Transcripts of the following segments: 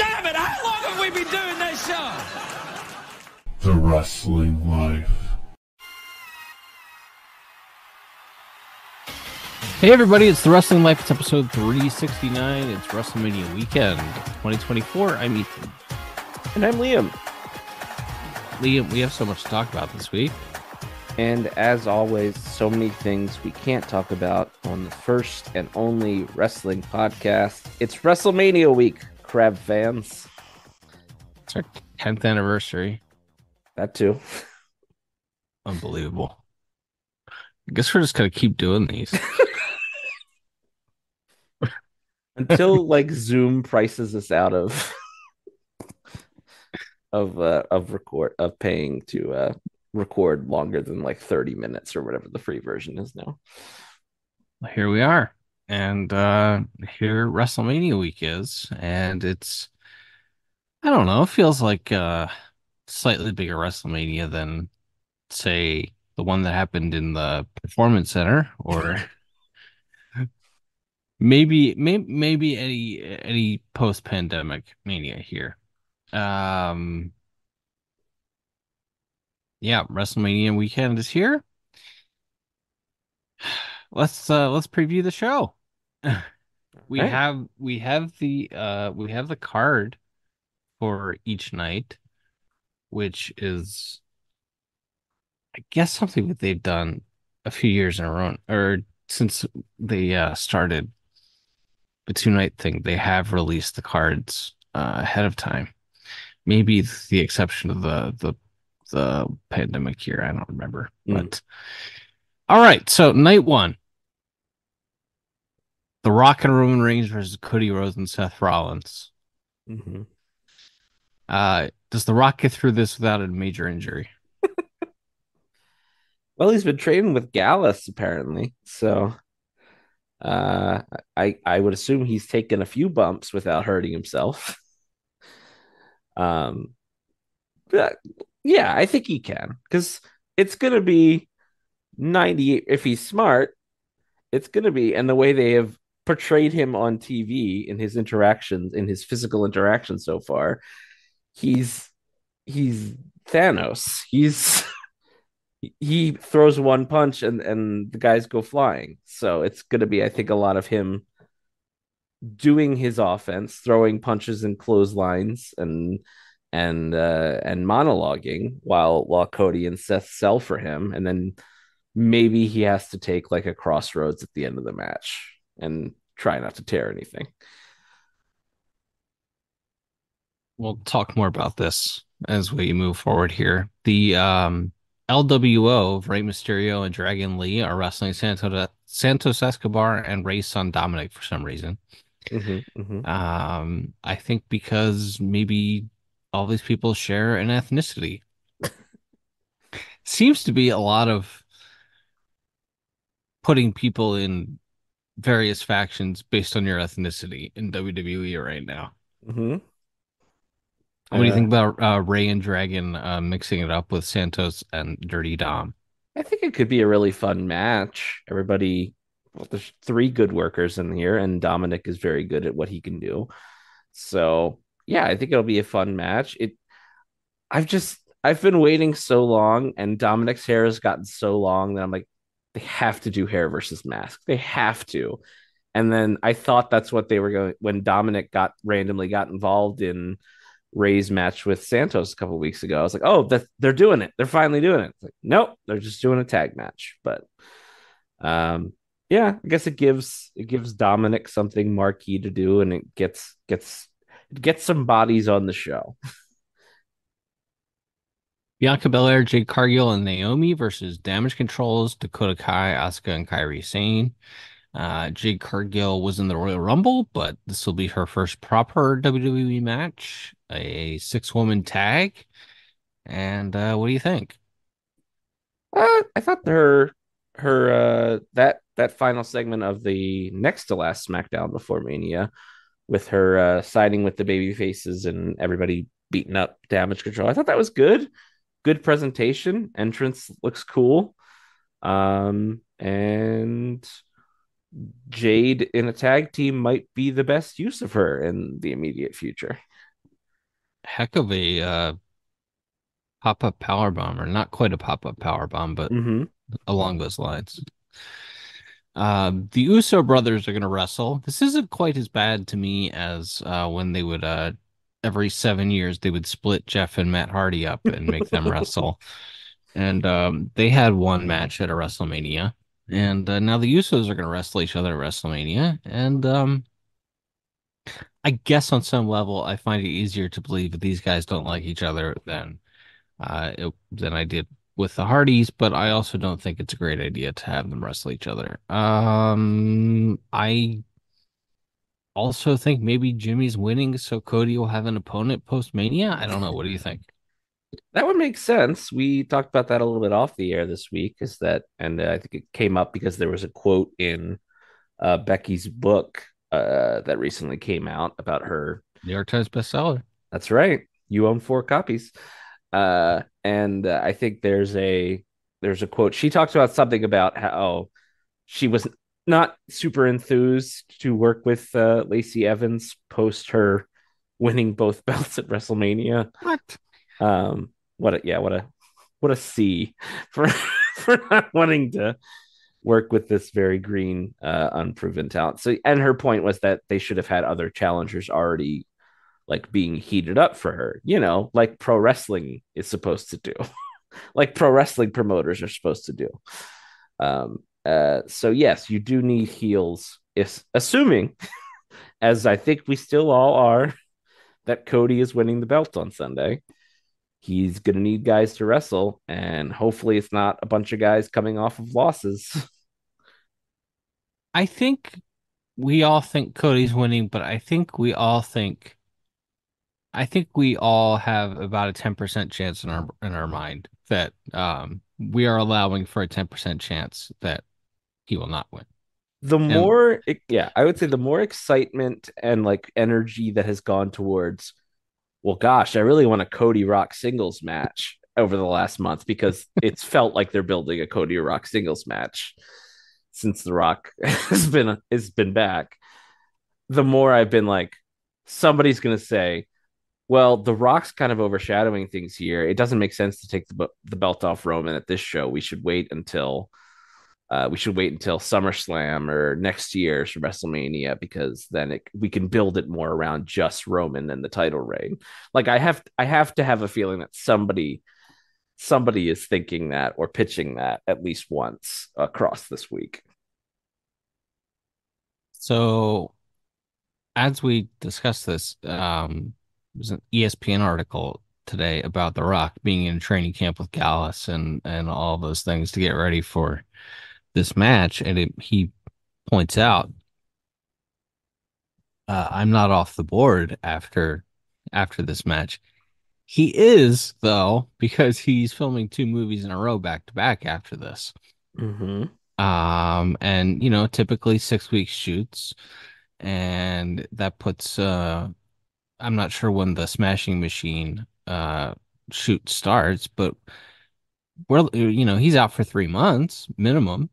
damn it! How long have we been doing this show? The Wrestling Life. Hey everybody, it's the Wrestling Life. It's episode 369. It's WrestleMania weekend 2024. I'm Ethan. And I'm Liam. Liam, we have so much to talk about this week. And as always, so many things we can't talk about on the first and only wrestling podcast. It's WrestleMania week, crab fans. It's our 10th anniversary. That too. Unbelievable. I guess we're just going to keep doing these. Until like Zoom prices us out of of uh, of record of paying to uh record longer than like 30 minutes or whatever the free version is now. Here we are. And uh here WrestleMania week is and it's I don't know, it feels like uh slightly bigger WrestleMania than say the one that happened in the performance center or maybe maybe maybe any any post-pandemic mania here. Um yeah wrestlemania weekend is here. Let's uh let's preview the show we Okay. have we have the uh we have the card for each night which is i guess something that they've done a few years in a row or since they uh started the two night thing they have released the cards uh, ahead of time maybe the exception of the the the pandemic year i don't remember Mm. but all right so night one the rock and roman reigns versus cody rhodes and seth rollins Mhm. uh does the rock get through this without a major injury Well, he's been training with Gallus apparently, so uh, I I would assume he's taken a few bumps without hurting himself. um, but yeah, I think he can because it's gonna be ninety if he's smart. It's gonna be, and the way they have portrayed him on TV in his interactions, in his physical interactions so far, he's he's Thanos. He's he throws one punch and and the guys go flying. So it's going to be I think a lot of him doing his offense, throwing punches and clotheslines and and uh and monologuing while while Cody and Seth sell for him and then maybe he has to take like a crossroads at the end of the match and try not to tear anything. we'll talk more about this as we move forward here. The um, LWO of Rey Mysterio and Dragon Lee are wrestling Santos, Santos Escobar and Rey Son Dominic for some reason. Mm-hmm, mm-hmm. Um, I think because maybe all these people share an ethnicity. Seems to be a lot of putting people in various factions based on your ethnicity in WWE right now. Mm-hmm. What do you think about uh, Rey and Dragon uh, mixing it up with Santos and Dirty Dom? I think it could be a really fun match. Everybody, well, there's three good workers in here, and Dominic is very good at what he can do. So yeah, I think it'll be a fun match. It, I've just I've been waiting so long, and Dominic's hair has gotten so long that I'm like, they have to do hair versus mask. They have to. And then I thought that's what they were going when Dominic got randomly got involved in Rey's match with Santos a couple weeks ago. I was like, oh, they're doing it. They're finally doing it. Like, nope, they're just doing a tag match. But um, yeah, I guess it gives it gives Dominic something marquee to do, and it gets gets it gets some bodies on the show. Bianca Belair, Jade Cargill, and Naomi versus Damage Controls, Dakota Kai, Asuka, and Kairi Sane. Uh, Jade Cargill was in the Royal Rumble, but this will be her first proper WWE match, a six woman tag. And uh, what do you think? Uh, I thought her her uh that that final segment of the next to last SmackDown before Mania, with her uh siding with the baby faces and everybody beating up Damage Control. I thought that was good. Good presentation. Entrance looks cool. Um, and Jade in a tag team might be the best use of her in the immediate future. heck of a uh, pop-up power bomb, or not quite a pop-up power bomb, but Mm-hmm. along those lines. Um, the Uso brothers are going to wrestle. This isn't quite as bad to me as uh, when they would uh, every seven years they would split Jeff and Matt Hardy up and make them wrestle. And um, they had one match at a WrestleMania, and uh, now the Usos are going to wrestle each other at WrestleMania. And um, I guess on some level, I find it easier to believe that these guys don't like each other than uh, it, than I did with the Hardys, but I also don't think it's a great idea to have them wrestle each other. Um, I also think maybe Jimmy's winning, so Cody will have an opponent post Mania. I don't know. What do you think? That would make sense. We talked about that a little bit off the air this week. Is that, and I think it came up because there was a quote in uh, Becky's book uh, that recently came out about her. New York Times bestseller. That's right. You own four copies. Uh, and uh, I think there's a there's a quote. She talks about something about how she was not super enthused to work with uh, Lacey Evans post her winning both belts at WrestleMania. What? Um, what a yeah, what a what a C for for not wanting to work with this very green, uh, unproven talent. So, and her point was that they should have had other challengers already like being heated up for her, you know, like pro wrestling is supposed to do, like pro wrestling promoters are supposed to do. Um, uh, so yes, you do need heels, if assuming, as I think we still all are, that Cody is winning the belt on Sunday. He's to need guys to wrestle, and hopefully, it's not a bunch of guys coming off of losses. I think we all think Cody's winning, but I think we all think I think we all have about a 10% chance in our in our mind that um we are allowing for a 10% chance that he will not win. the more yeah i would say the more excitement and like energy that has gone towards well gosh i really want a cody rock singles match over the last month because it's felt like they're building a cody rock singles match since the rock has been has been back. The more i've been like somebody's going to say well the rock's kind of overshadowing things here. It doesn't make sense to take the, the belt off roman at this show. We should wait until uh, we should wait until SummerSlam or next year's WrestleMania because then it, we can build it more around just Roman and the title reign. Like I have, I have to have a feeling that somebody, somebody is thinking that or pitching that at least once across this week. So as we discuss this, um there's an ESPN article today about The Rock being in training camp with Gallus and and all those things to get ready for this match, and it, he points out, uh, "I'm not off the board after after this match." He is though because he's filming two movies in a row back to back after this. Mm-hmm. Um, and you know, typically six week shoots, and that puts uh, I'm not sure when the Smashing Machine uh shoot starts, but we're you know he's out for three months minimum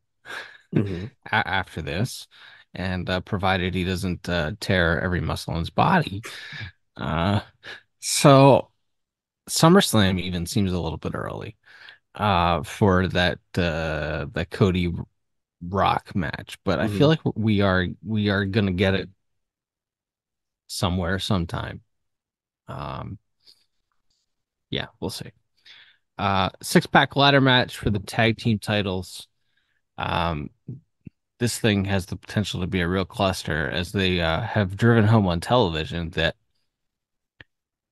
Mm-hmm. a- after this, and uh, provided he doesn't uh, tear every muscle in his body. Uh, so SummerSlam even seems a little bit early uh, for that uh, that Cody Rock match, but I feel like we are we are gonna get it somewhere sometime. Um, yeah, we'll see. Uh, six pack ladder match for the tag team titles. Um, this thing has the potential to be a real cluster as they uh, have driven home on television that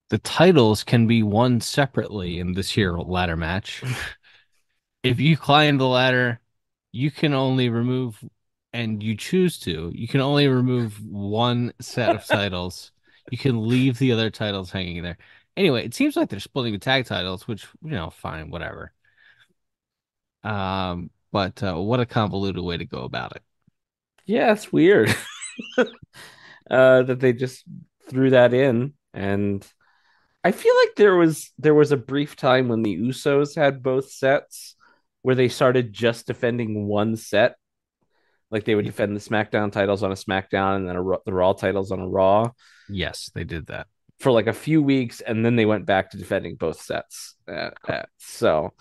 the titles can be won separately in this here ladder match. if you climb the ladder, you can only remove, and you choose to, you can only remove one set of titles. You can leave the other titles hanging there. Anyway, it seems like they're splitting the tag titles, which, you know, fine, whatever. Um, but uh, what a convoluted way to go about it. Yeah, it's weird uh, that they just threw that in, and I feel like there was there was a brief time when the Usos had both sets where they started just defending one set. Like they would defend the SmackDown titles on a SmackDown and then a, the Raw titles on a Raw. Yes, they did that. for like a few weeks, and then they went back to defending both sets. Uh, uh, so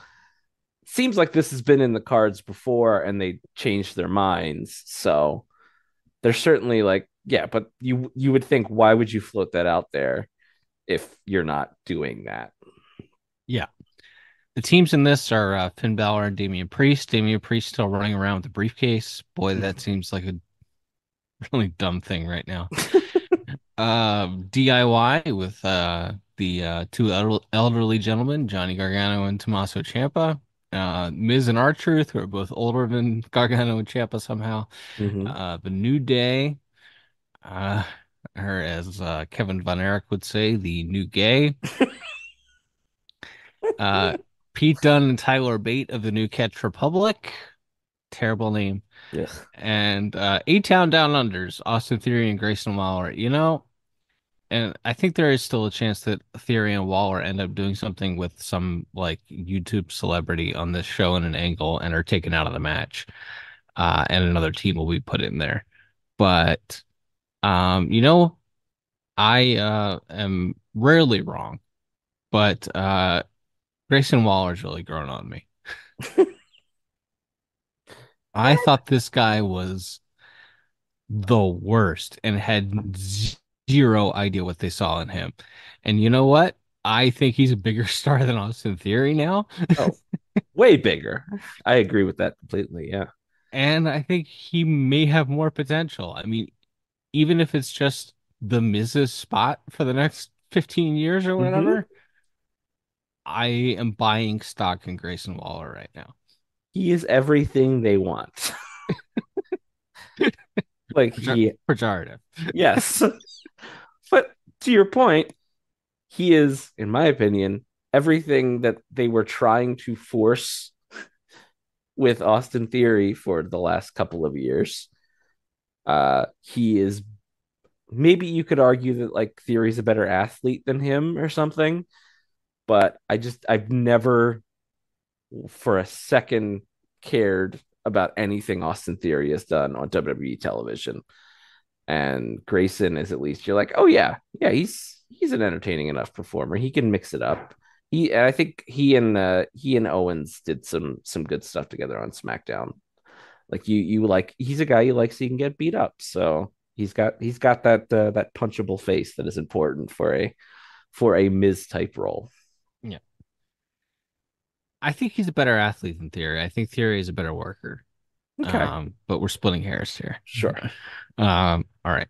seems like this has been in the cards before, and they changed their minds. So they're certainly like, yeah, but you you would think why would you float that out there if you're not doing that? Yeah. The teams in this are uh, Finn Balor and Damian Priest. Damian Priest still running around with a briefcase. Boy, that seems like a really dumb thing right now. um, DIY with uh, the uh, two elderly gentlemen, Johnny Gargano and Tommaso Ciampa. Uh, Miz and R-Truth, who are both older than Gargano and Ciampa somehow. Mhm. Uh, the New Day, uh, or as uh, Kevin Von Erich would say, the new gay. uh, Pete Dunne and Tyler Bate of the New Catch Republic. Terrible name. Yeah. And uh, A Town Down Unders, Austin Theory and Grayson Waller. You know, and I think there is still a chance that Theory and Waller end up doing something with some like YouTube celebrity on this show in an angle and are taken out of the match. Uh, and another team will be put in there. But um, you know, I uh am rarely wrong, but uh Grayson Waller's really grown on me. I thought this guy was the worst and had zero idea what they saw in him. And you know what? I think he's a bigger star than Austin Theory now. Oh, way bigger. I agree with that completely. Yeah. And I think he may have more potential. I mean, even if it's just the Miz's spot for the next 15 years or mm-hmm. whatever, I am buying stock in Grayson Waller right now. He is everything they want. like he Pejorative. yes. But to your point, he is, in my opinion, everything that they were trying to force with Austin Theory for the last couple of years. Uh, he is maybe you could argue that like Theory's a better athlete than him or something, but I just I've never for a second cared about anything Austin Theory has done on WWE television. And Grayson is at least you're like, oh yeah, yeah, he's he's an entertaining enough performer. He can mix it up. He I think he and uh, he and Owens did some some good stuff together on SmackDown. Like you you like he's a guy you like so you can get beat up. So he's got he's got that uh, that punchable face that is important for a for a Miz type role. Yeah. I think he's a better athlete than Theory. I think Theory is a better worker. Okay, Um, but we're splitting hairs here. sure. Um, all right.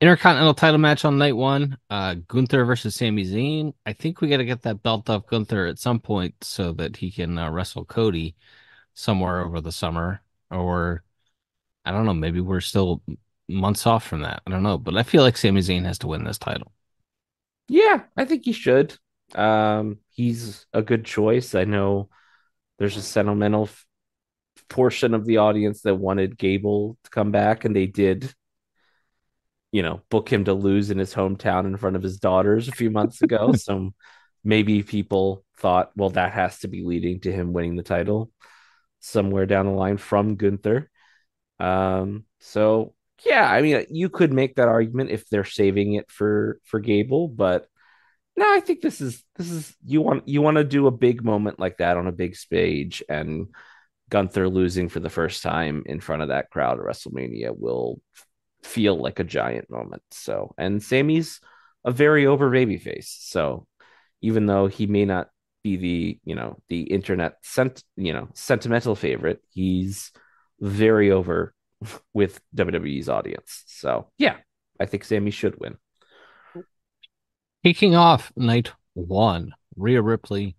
Intercontinental title match on night one. Uh, Gunther versus Sami Zayn. I think we got to get that belt off Gunther at some point so that he can uh, wrestle Cody somewhere over the summer. Or I don't know. Maybe we're still months off from that. I don't know. But I feel like Sami Zayn has to win this title. Yeah, I think he should. Um, he's a good choice. I know there's a sentimental portion of the audience that wanted Gable to come back, and they did, you know, book him to lose in his hometown in front of his daughters a few months ago. so maybe people thought, well, that has to be leading to him winning the title somewhere down the line from Gunther. Um, so yeah, I mean, you could make that argument if they're saving it for for Gable, but no, I think this is this is you want you want to do a big moment like that on a big stage, and Gunther losing for the first time in front of that crowd at WrestleMania will feel like a giant moment. So, and Sammy's a very over babyface, so even though he may not be the you know the internet sent you know sentimental favorite, he's very over with WWE's audience. So yeah, I think Sammy should win. Kicking off night one, Rhea Ripley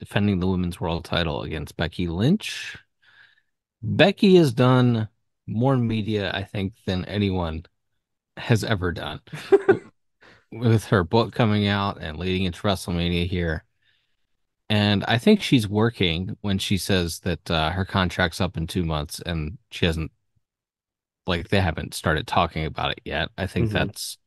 defending the women's world title against Becky Lynch. Becky has done more media, I think, than anyone has ever done. With her book coming out and leading into WrestleMania here. And I think she's working when she says that uh, her contract's up in two months and she hasn't, like, they haven't started talking about it yet. I think Mhm. that's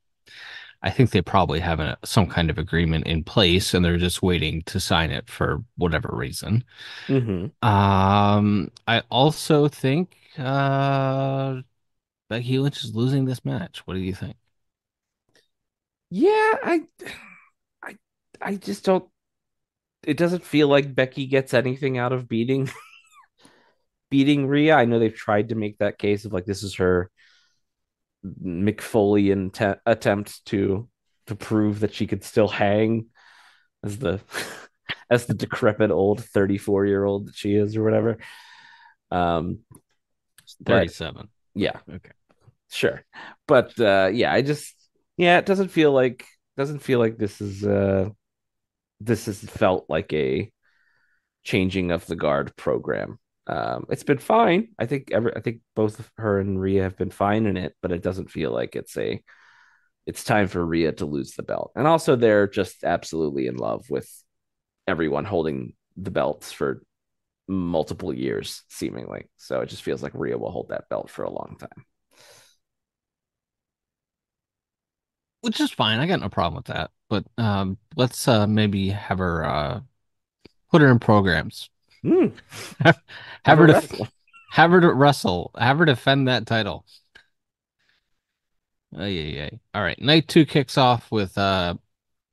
I think they probably have a, some kind of agreement in place and they're just waiting to sign it for whatever reason. Mm-hmm. Um, I also think uh, Becky Lynch is losing this match. What do you think? Yeah, I, I, I just don't. It doesn't feel like Becky gets anything out of beating, beating Rhea. I know they've tried to make that case of like this is her Mick Foley te- attempt to to prove that she could still hang as the as the decrepit old 34 year old that she is or whatever. Um, but 37. yeah, Okay. sure, but uh, yeah, I just yeah, it doesn't feel like doesn't feel like this is uh this has felt like a changing of the guard program. Um, it's been fine. I think every I think both her and Rhea have been fine in it, but it doesn't feel like it's a it's time for Rhea to lose the belt. And also they're just absolutely in love with everyone holding the belts for multiple years, seemingly. So it just feels like Rhea will hold that belt for a long time. Which is fine. I got no problem with that. But um, let's uh, maybe have her uh, put her in programs. Hmm. have, her a def- have her to wrestle. Have her defend that title. Oh, yeah, yeah. All right. Night two kicks off with uh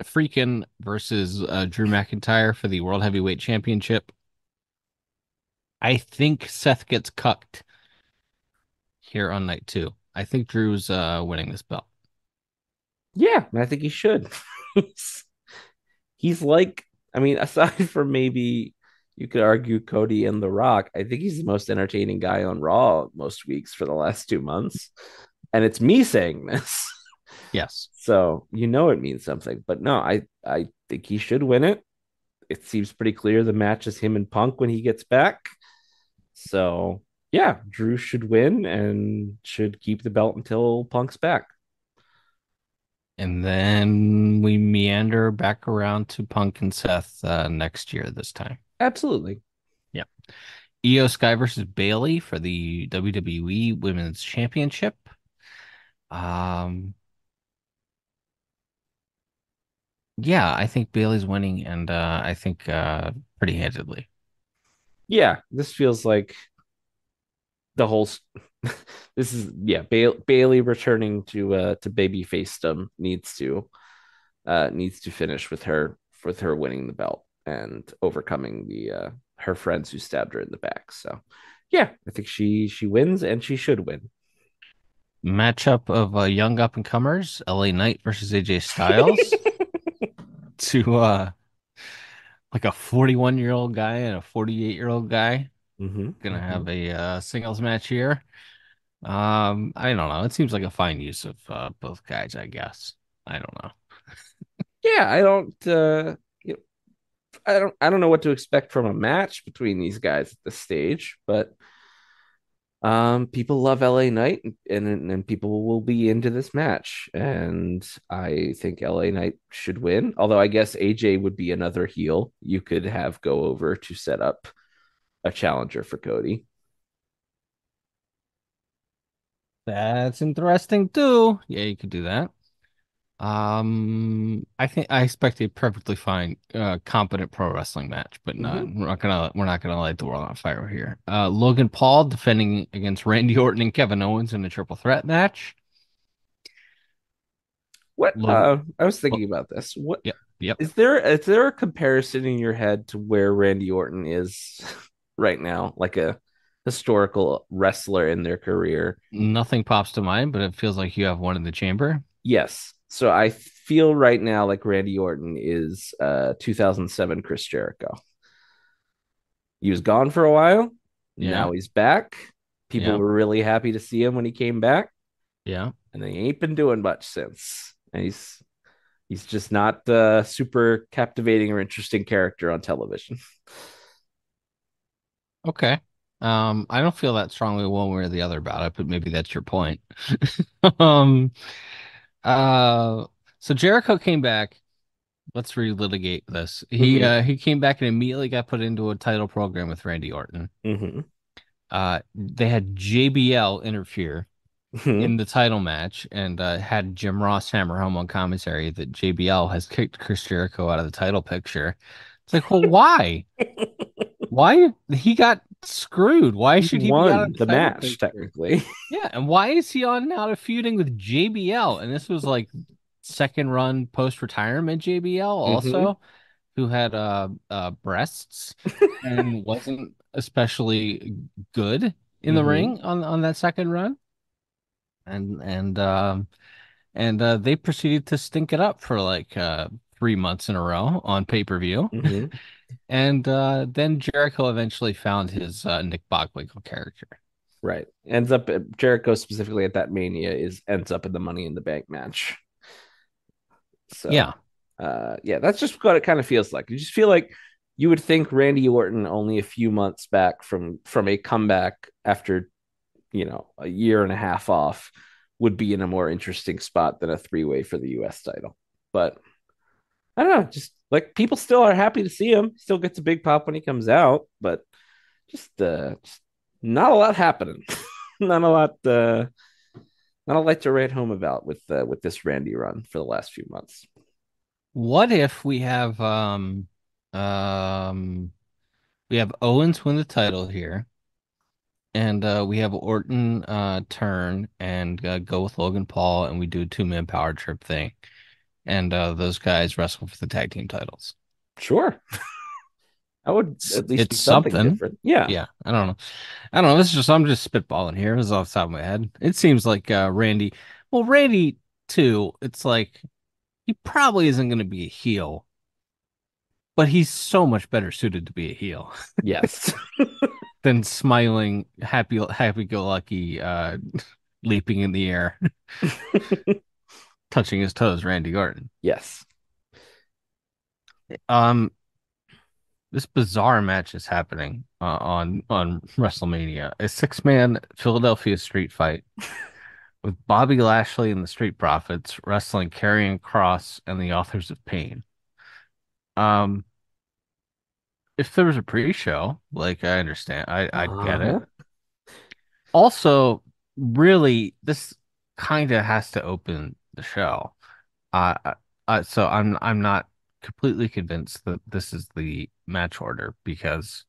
Freakin versus uh, Drew McIntyre for the World Heavyweight Championship. I think Seth gets cucked here on night two. I think Drew's uh winning this belt. Yeah, I think he should. he's like, I mean, aside from maybe you could argue Cody and The Rock, I think he's the most entertaining guy on Raw most weeks for the last two months. And it's me saying this. Yes. So you know it means something. But no, I, I think he should win it. It seems pretty clear the match is him and Punk when he gets back. So yeah, Drew should win and should keep the belt until Punk's back. And then we meander back around to Punk and Seth uh, next year this time. Absolutely. Yeah. Iyo Sky versus Bayley for the WWE Women's Championship. Um, yeah, I think Bayley's winning, and uh, I think uh, pretty handedly. Yeah, this feels like the whole. this is yeah, ba- Bayley returning to uh to baby facedom needs to uh needs to finish with her with her winning the belt and overcoming the uh her friends who stabbed her in the back. So yeah, I think she she wins and she should win. Matchup of uh, young up and comers: LA Knight versus AJ Styles. to uh, like a 41 year old guy and a 48 year old guy. Mm-hmm. Gonna have a uh, singles match here. Um, I don't know. It seems like a fine use of uh, both guys, I guess. I don't know. yeah, I don't uh I don't I don't know what to expect from a match between these guys at this stage, but um people love LA Knight and, and and people will be into this match and I think LA Knight should win. Although I guess AJ would be another heel you could have go over to set up a challenger for Cody. That's interesting too. Yeah, you could do that. Um, I think I expect a perfectly fine, uh, competent pro wrestling match, but not Mhm. we're not gonna we're not gonna light the world on fire here. Uh, Logan Paul defending against Randy Orton and Kevin Owens in a triple threat match. What Look- uh I was thinking about this. What Yep, yep. Is there is there a comparison in your head to where Randy Orton is right now, like a historical wrestler in their career? Nothing pops to mind, but it feels like you have one in the chamber. Yes. So I feel right now like Randy Orton is uh 2007 Chris Jericho. He was gone for a while. Yeah. Now he's back. People Yeah. were really happy to see him when he came back, Yeah. and he ain't been doing much since. And he's he's just not uh super captivating or interesting character on television. Okay. Um, I don't feel that strongly one way or the other about it, but maybe that's your point. Um, uh, so Jericho came back. Let's relitigate this. He Mhm. uh he came back and immediately got put into a title program with Randy Orton. Mm-hmm. Uh, they had JBL interfere in the title match and uh, had Jim Ross hammer home on commentary that JBL has kicked Chris Jericho out of the title picture. It's like, well, why? why he got screwed? Why should he be out won of the match picture? technically? Yeah, and why is he on now to feuding with JBL? And this was like second run post retirement JBL also, who had uh, uh breasts and wasn't especially good in the Mhm. ring on on that second run. And and um and uh they proceeded to stink it up for like uh three months in a row on pay-per-view. Mhm. And uh then Jericho eventually found his uh Nick Bockwinkel character. Right. Ends up Jericho specifically at that Mania is ends up in the Money in the Bank match. So Yeah. uh yeah, that's just what it kind of feels like. You just feel like you would think Randy Orton only a few months back from from a comeback after you know a year and a half off would be in a more interesting spot than a three way for the US title. But I don't know, just like people still are happy to see him. Still gets a big pop when he comes out, but just uh just not a lot happening. not a lot uh not a lot to write home about with uh, with this Randy run for the last few months. What if we have um um we have Owens win the title here, and uh we have Orton uh turn and uh, go with Logan Paul, and we do a two man power trip thing, and uh those guys wrestle for the tag team titles. Sure. I would at least it's something, something. different. Yeah. Yeah, I don't know. I don't know. This is just I'm just spitballing here. This is off the top of my head. It seems like uh Randy. Well, Randy too. It's like he probably isn't going to be a heel, but he's so much better suited to be a heel Yes. than smiling, happy, happy-go-lucky, uh, leaping in the air, touching his toes. Randy Orton. yes. Um, this bizarre match is happening uh, on on WrestleMania. A six man Philadelphia street fight with Bobby Lashley and the Street Profits wrestling Karrion Kross and the Authors of Pain. Um, if there was a pre-show, like I understand, I I get it. Uh-huh. Also, really, this kind of has to open the show. Uh, uh, so I'm I'm not completely convinced that this is the match order because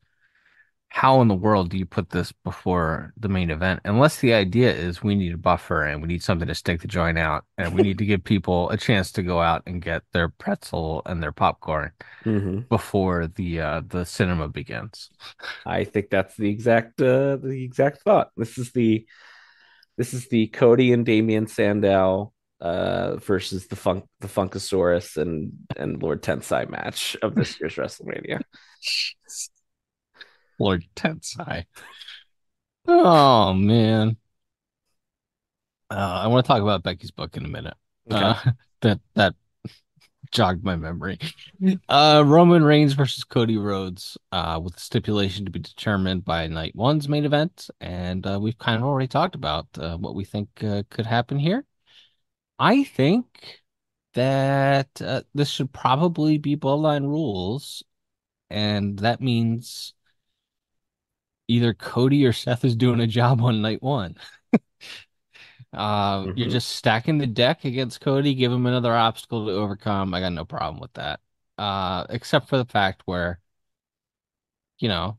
how in the world do you put this before the main event? Unless the idea is we need a buffer and we need something to stick the joint out and we need to give people a chance to go out and get their pretzel and their popcorn Mhm. before the uh the cinema begins. I think that's the exact uh, the exact thought. This is the this is the Cody and Damian Sandow uh versus the funk the Funkasaurus and and Lord Tensai match of this year's WrestleMania. Lord Tensai. Oh man. Uh, I want to talk about Becky's book in a minute. Okay. Uh, that that jogged my memory. Uh, Roman Reigns versus Cody Rhodes, uh, with the stipulation to be determined by night one's main event, and uh, we've kind of already talked about uh, what we think uh, could happen here. I think that uh, this should probably be Bloodline rules, and that means either Cody or Seth is doing a job on night one. Uh, you're Mhm. just stacking the deck against Cody, give him another obstacle to overcome. I got no problem with that. Uh, except for the fact where, you know,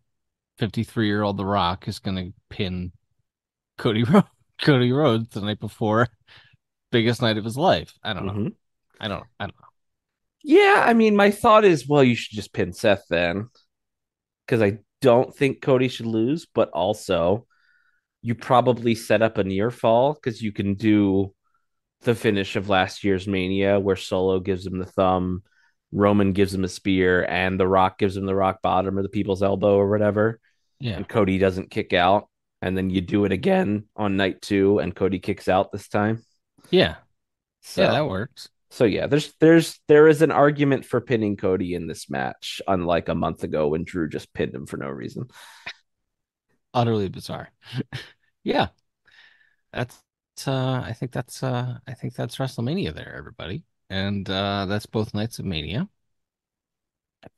53 year old The Rock is gonna pin Cody Ro- Cody Rhodes the night before, biggest night of his life. I don't know. Mhm. I don't. I don't know. Yeah, I mean, my thought is, well, you should just pin Seth then, because I don't think Cody should lose, but also you probably set up a near fall because you can do the finish of last year's Mania where Solo gives him the thumb, Roman gives him a spear, and The Rock gives him the rock bottom or the people's elbow or whatever, Yeah. and Cody doesn't kick out. And then you do it again on night two, and Cody kicks out this time. Yeah. So, Yeah. That works. so yeah, there's there's there is an argument for pinning Cody in this match, unlike a month ago when Drew just pinned him for no reason. Utterly bizarre. yeah. That's uh I think that's uh I think that's WrestleMania there, everybody. And uh that's both nights of Mania.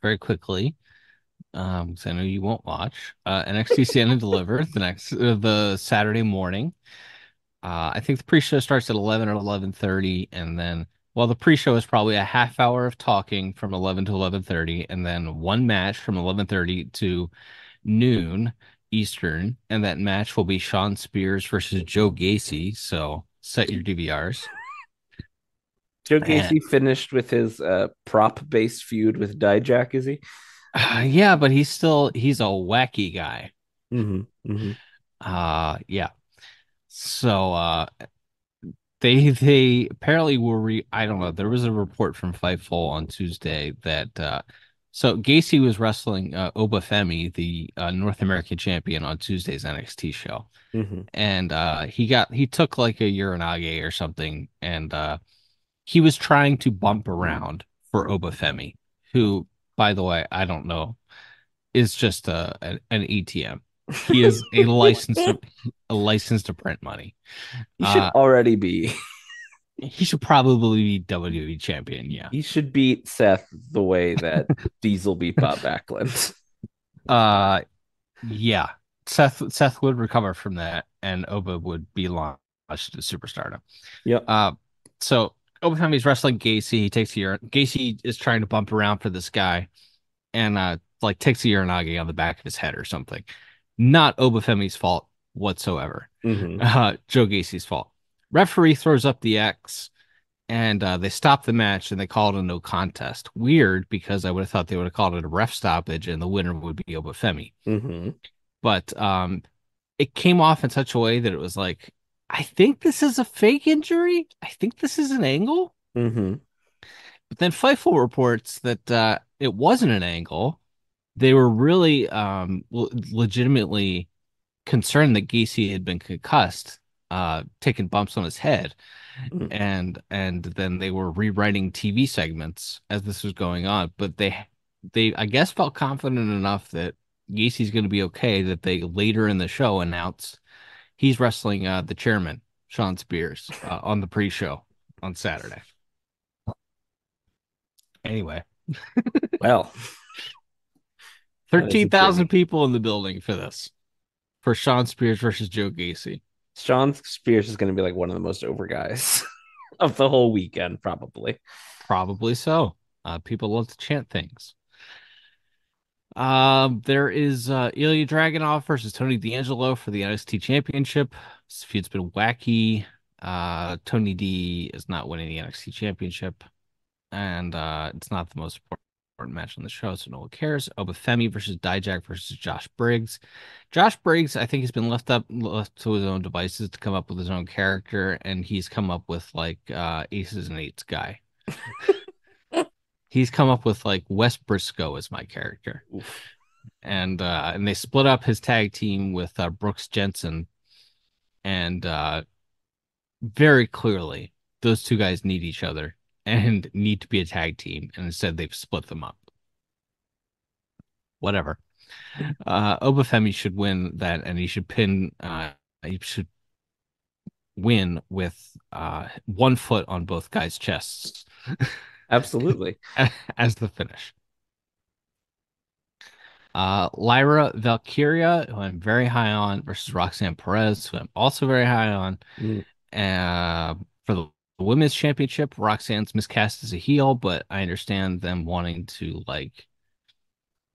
Very quickly. Um, because I know you won't watch. Uh NXT Stand and Deliver the next uh, the Saturday morning. Uh I think the pre-show starts at 11 or 11:30 and then well the pre-show is probably a half hour of talking from 11 to 11:30 and then one match from 11:30 to noon Eastern, and that match will be Shawn Spears versus Joe Gacy. So set your DVRs. Joe Man. Gacy finished with his uh, prop-based feud with Dijak, is he? Uh, yeah, but he's still he's a wacky guy. Mm-hmm. Mm-hmm. Uh yeah. So uh they they apparently were re I don't know. There was a report from Fightful on Tuesday that uh so Gacy was wrestling uh Obafemi, the uh, North American champion on Tuesday's NXT show. Mm-hmm. And uh he got he took like a Uranage or something and uh he was trying to bump around for Obafemi, who by the way, I don't know, is just a an, an ATM. He is a license a license to print money. He should Uh, already be. He should probably be WWE champion. Yeah. He should beat Seth the way that Diesel beat Bob Backlund. Uh, yeah. Seth Seth would recover from that, and Oba would be launched to superstardom. Yep. Uh, so Obafemi's wrestling Gacy. He takes the urine. Gacy is trying to bump around for this guy, and uh, like takes the Uranage on the back of his head or something. Not Obafemi's fault whatsoever. Mhm. uh, Joe Gacy's fault. Referee throws up the X and uh, they stop the match and they call it a no contest. Weird because I would have thought they would have called it a ref stoppage and the winner would be Obafemi. Mhm. But um, it came off in such a way that it was like, I think this is a fake injury. I think this is an angle. Mhm. But then Fightful reports that uh, it wasn't an angle. They were really um, l- legitimately concerned that Gacy had been concussed, uh, taking bumps on his head, Mm. and and then they were rewriting TV segments as this was going on. But they they I guess felt confident enough that Gacy's going to be okay that they later in the show announced he's wrestling uh, the chairman Shawn Spears uh, on the pre-show on Saturday. Anyway, Well, That is thirteen thousand people in the building for this, for Shawn Spears versus Joe Gacy. Shawn Spears is going to be like one of the most over guys of the whole weekend, probably. Probably so. Uh, people love to chant things. Um, there is uh, Ilya Dragunov versus Tony D'Angelo for the NXT Championship. This feud's been wacky. Uh, Tony D is not winning the NXT Championship, and uh, it's not the most important match on the show, so no one cares. Obafemi versus Dijak versus Josh Briggs. Josh Briggs, I think, has been left up left to his own devices to come up with his own character, and he's come up with like uh, aces and eights guy. he's come up with like Wes Briscoe as my character, Oof. and uh, and they split up his tag team with uh, Brooks Jensen, and uh, very clearly those two guys need each other and need to be a tag team, and instead they've split them up. Whatever. Uh, Obafemi should win that, and he should pin. Uh, he should win with uh, one foot on both guys' chests Absolutely. as the finish. Uh, Lyra Valkyria, who I'm very high on, versus Roxanne Perez, who I'm also very high on. Mm. Uh, for the women's championship, Roxanne's miscast as a heel, but I understand them wanting to like,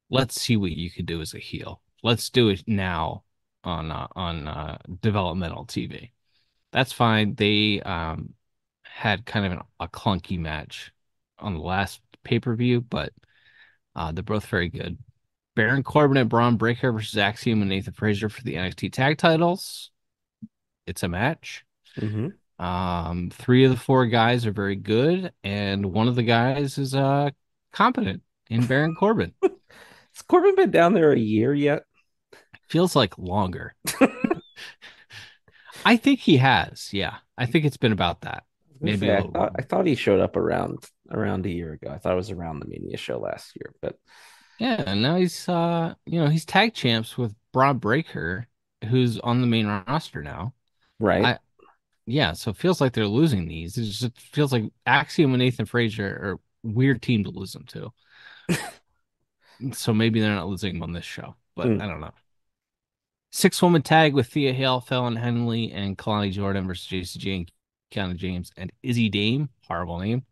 let's see what you could do as a heel. Let's do it now on uh, on uh, developmental TV. That's fine. They um had kind of an, a clunky match on the last pay per view, but uh, they're both very good. Baron Corbin and Bron Breakker versus Axiom and Nathan Frazer for the NXT tag titles. It's a match. Mhm. Um, three of the four guys are very good, and one of the guys is uh competent in Baron Corbin. Has Corbin been down there a year yet? Feels like longer. I think he has. Yeah, I think it's been about that. I was gonna Maybe I thought. I thought he showed up around around a year ago. I thought it was around the Mania show last year, but Yeah, and now he's uh you know he's tag champs with Bron Breakker, who's on the main roster now. right. I- Yeah, so it feels like they're losing these. It just feels like Axiom and Nathan Frazer are a weird team to lose them to. so maybe they're not losing them on this show, but Hmm. I don't know. Six woman tag with Thea Hail, Fallon Henley, and Kelani Jordan versus JCJ and Kiana James and Izzy Dame. Horrible name.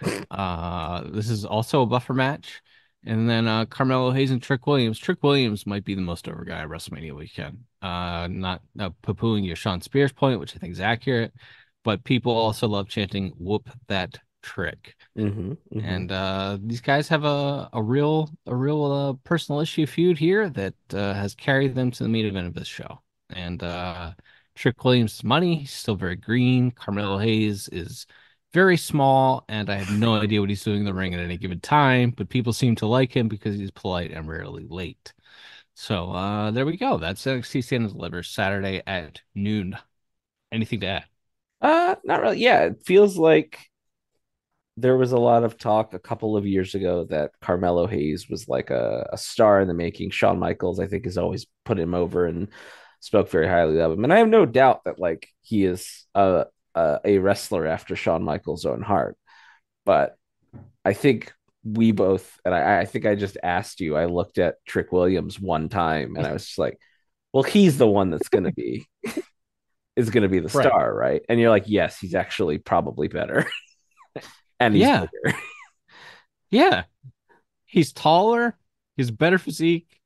uh, this is also a buffer match. And then uh, Carmelo Hayes and Trick Williams. Trick Williams might be the most over guy at WrestleMania weekend. Uh, not uh, poo-pooing your Shawn Spears point, which I think is accurate, but people also love chanting "Whoop that Trick. Mm-hmm, mm-hmm. And uh, these guys have a, a real a real uh, personal issue feud here that uh, has carried them to the main event of this show. And uh, Trick Williams' money he's still very green. Carmelo Hayes is very small, and I have no idea what he's doing in the ring at any given time. But people seem to like him because he's polite and rarely late. So uh, there we go. That's NXT Stand and Deliver Saturday at noon. Anything to add? Uh, not really. Yeah, it feels like there was a lot of talk a couple of years ago that Carmelo Hayes was like a, a star in the making. Shawn Michaels, I think, has always put him over and spoke very highly of him. And I have no doubt that like he is a a, a wrestler after Shawn Michaels' own heart. But I think we both, and I, I think I just asked you. I looked at Trick Williams one time, and I was just like, "Well, he's the one that's going to be." is going to be the Right. star, right? And you're like, yes, he's actually probably better. and he's Yeah. bigger. Yeah. He's taller, he's better physique,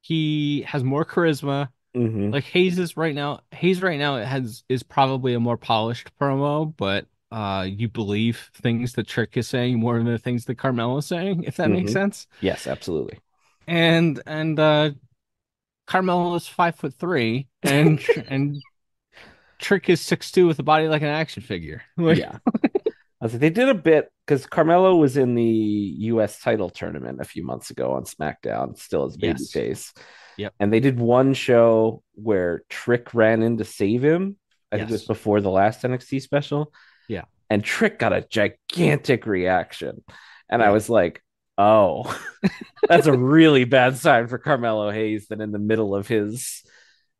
he has more charisma. Mhm. Like Hayes is right now, Hayes right now has is probably a more polished promo, but uh you believe things that Trick is saying more than the things that Carmelo is saying, if that makes Mhm. sense. Yes, absolutely. And and uh Carmelo is five foot three and and Trick is six two with a body like an action figure. Like, yeah. I was like, they did a bit because Carmelo was in the U.S. title tournament a few months ago on SmackDown, still as Yes. Yep. And they did one show where Trick ran in to save him. I think it was before the last NXT special. Yeah. And Trick got a gigantic reaction. And I was like, oh, that's a really bad sign for Carmelo Hayes that in the middle of his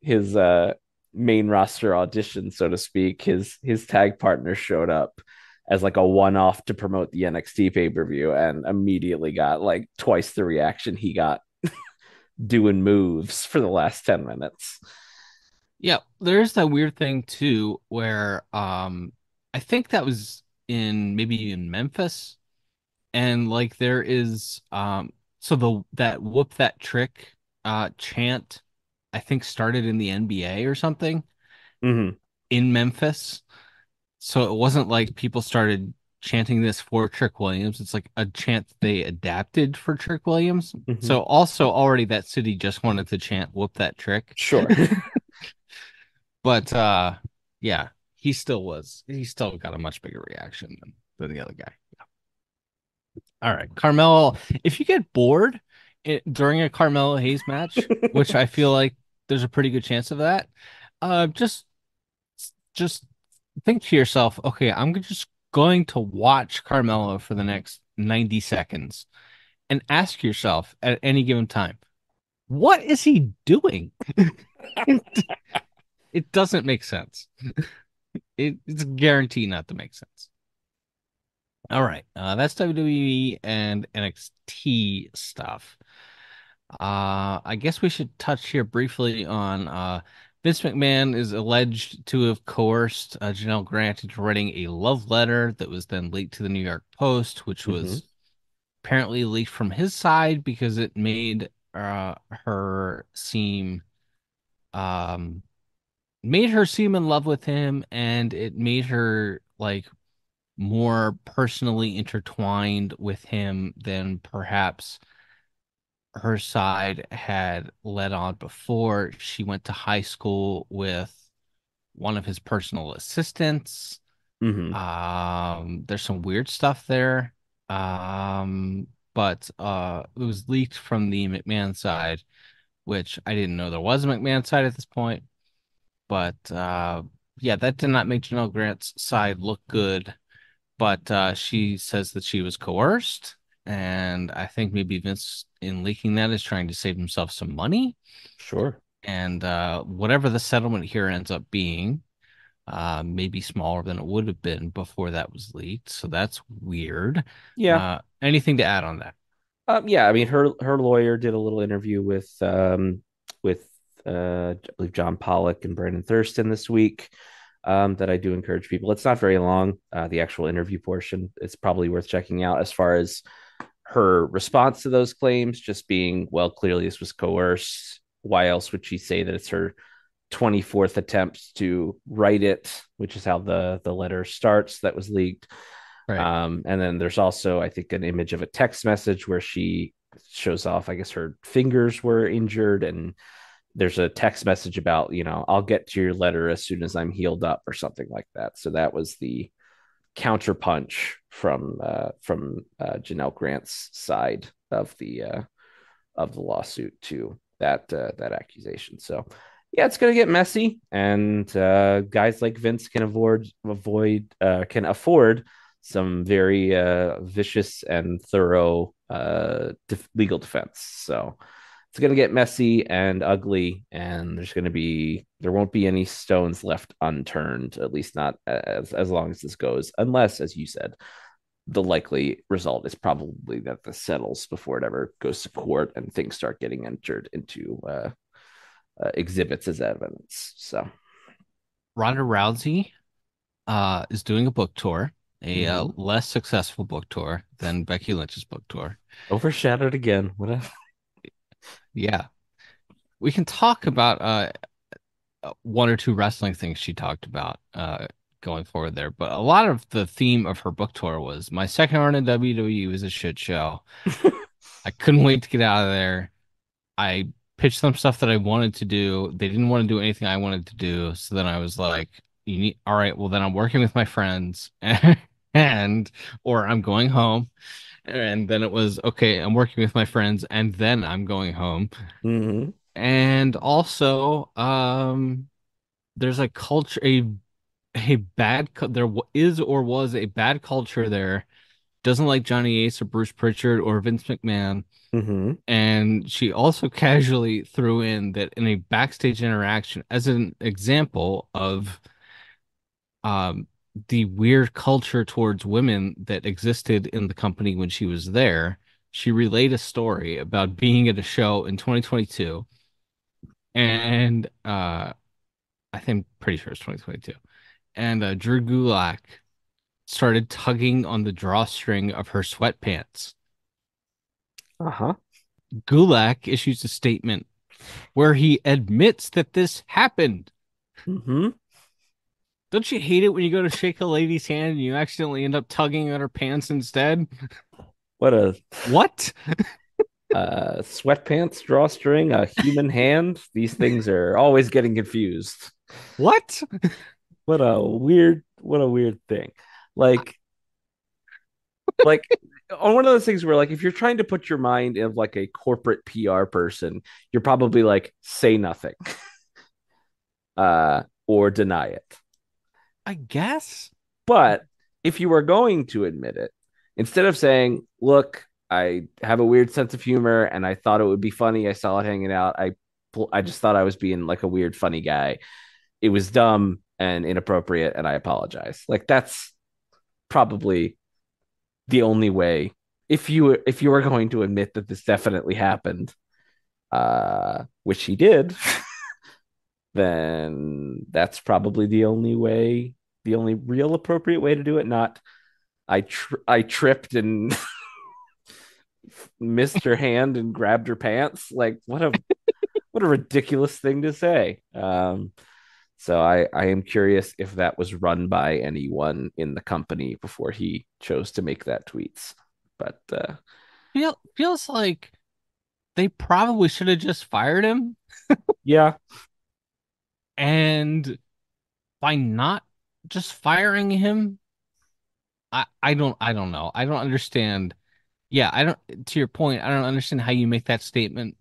his uh main roster audition, so to speak, his his tag partner showed up as like a one-off to promote the NXT pay-per-view and immediately got like twice the reaction he got doing moves for the last 10 minutes. Yeah, there's that weird thing too where um I think that was in maybe in Memphis and like there is um so the that whoop that trick uh chant I think started in the NBA or something Mm-hmm. in Memphis. So it wasn't like people started chanting this for Trick Williams. It's like a chant they adapted for Trick Williams. Mhm. So also already that city just wanted to chant whoop that trick. Sure. But uh yeah, he still was he still got a much bigger reaction than, than the other guy. Yeah. All right. Carmelo, if you get bored i during a Carmelo Hayes match, which I feel like there's a pretty good chance of that, uh just just think to yourself, okay, I'm gonna just going to watch Carmelo for the next 90 seconds and ask yourself at any given time, what is he doing? it doesn't make sense. It, it's guaranteed not to make sense. All right, uh, that's WWE and NXT stuff. Uh, I guess we should touch here briefly on uh, Vince McMahon is alleged to have coerced uh, Janelle Grant into writing a love letter that was then leaked to the New York Post, which was apparently leaked from his side because it made uh, her seem um made her seem in love with him and it made her like more personally intertwined with him than perhaps her side had led on before. She went to high school with one of his personal assistants. Mhm. Um, there's some weird stuff there. Um, but uh, it was leaked from the McMahon side, which I didn't know there was a McMahon side at this point. But uh, yeah, that did not make Janelle Grant's side look good. But uh, she says that she was coerced, and I think maybe Vince, in leaking that, is trying to save himself some money. Sure. And uh, whatever the settlement here ends up being, uh, maybe smaller than it would have been before that was leaked. So that's weird. Yeah. Uh, anything to add on that? Um, yeah, I mean her her lawyer did a little interview with um with uh I believe John Pollock and Brandon Thurston this week. Um, that I do encourage people. It's not very long. Uh, the actual interview portion it's probably worth checking out as far as her response to those claims, just being well, clearly this was coerced. Why else would she say that it's her 24th attempt to write it, which is how the the letter starts that was leaked. Right. Um, and then there's also, I think, an image of a text message where she shows off, I guess her fingers were injured, and there's a text message about, you know, I'll get to your letter as soon as I'm healed up or something like that. So that was the counterpunch from uh, from uh, Janelle Grant's side of the uh, of the lawsuit to that uh, that accusation. So yeah, it's gonna get messy, and uh, guys like Vince can avoid avoid uh, can afford some very uh, vicious and thorough uh, def- legal defense. So it's going to get messy and ugly, and there's going to be there won't be any stones left unturned, at least not as as long as this goes, unless, as you said, the likely result is probably that this settles before it ever goes to court and things start getting entered into uh, uh, exhibits as evidence. So Ronda Rousey uh, is doing a book tour, a uh, Mhm. less successful book tour than Becky Lynch's book tour. overshadowed again. Whatever. Yeah. We can talk about uh one or two wrestling things she talked about uh going forward there, but a lot of the theme of her book tour was my second run in WWE was a shit show. I couldn't wait to get out of there. I pitched them stuff that I wanted to do. They didn't want to do anything I wanted to do. So then I was like, you need all right, well then I'm working with my friends and or I'm going home. And then it was okay, I'm working with my friends and then I'm going home. Mhm. And also, um, there's a culture, a a bad, there is or was a bad culture there. Doesn't like Johnny Ace or Bruce Pritchard or Vince McMahon. Mhm. And she also casually threw in that in a backstage interaction as an example of um the weird culture towards women that existed in the company when she was there. She relayed a story about being at a show in 2022 and uh I think pretty sure it's 2022. And uh, Drew Gulak started tugging on the drawstring of her sweatpants. Uh huh. Gulak issues a statement where he admits that this happened. Mm-hmm. Don't you hate it when you go to shake a lady's hand and you accidentally end up tugging at her pants instead? What a What? uh, sweatpants drawstring, a human hand. These things are always getting confused. What? What a weird, what a weird thing. Like, like on one of those things where, like, if you're trying to put your mind in like a corporate PR person, you're probably like, say nothing, uh, or deny it. I guess. But if you were going to admit it, instead of saying, "Look, I have a weird sense of humor, and I thought it would be funny. I saw it hanging out. I, I just thought I was being like a weird, funny guy. It was dumb and inappropriate, and I apologize." Like that's probably the only way. If you if you were going to admit that this definitely happened, uh, which he did, then that's probably the only way the only real appropriate way to do it. Not I tr- I tripped and missed her hand and grabbed her pants. Like what a what a ridiculous thing to say. Um, so I I am curious if that was run by anyone in the company before he chose to make that tweets. But uh, Feel feels like they probably should have just fired him. yeah, And by not just firing him, I I don't I don't know. I don't understand. Yeah, I don't to your point, I don't understand how you make that statement,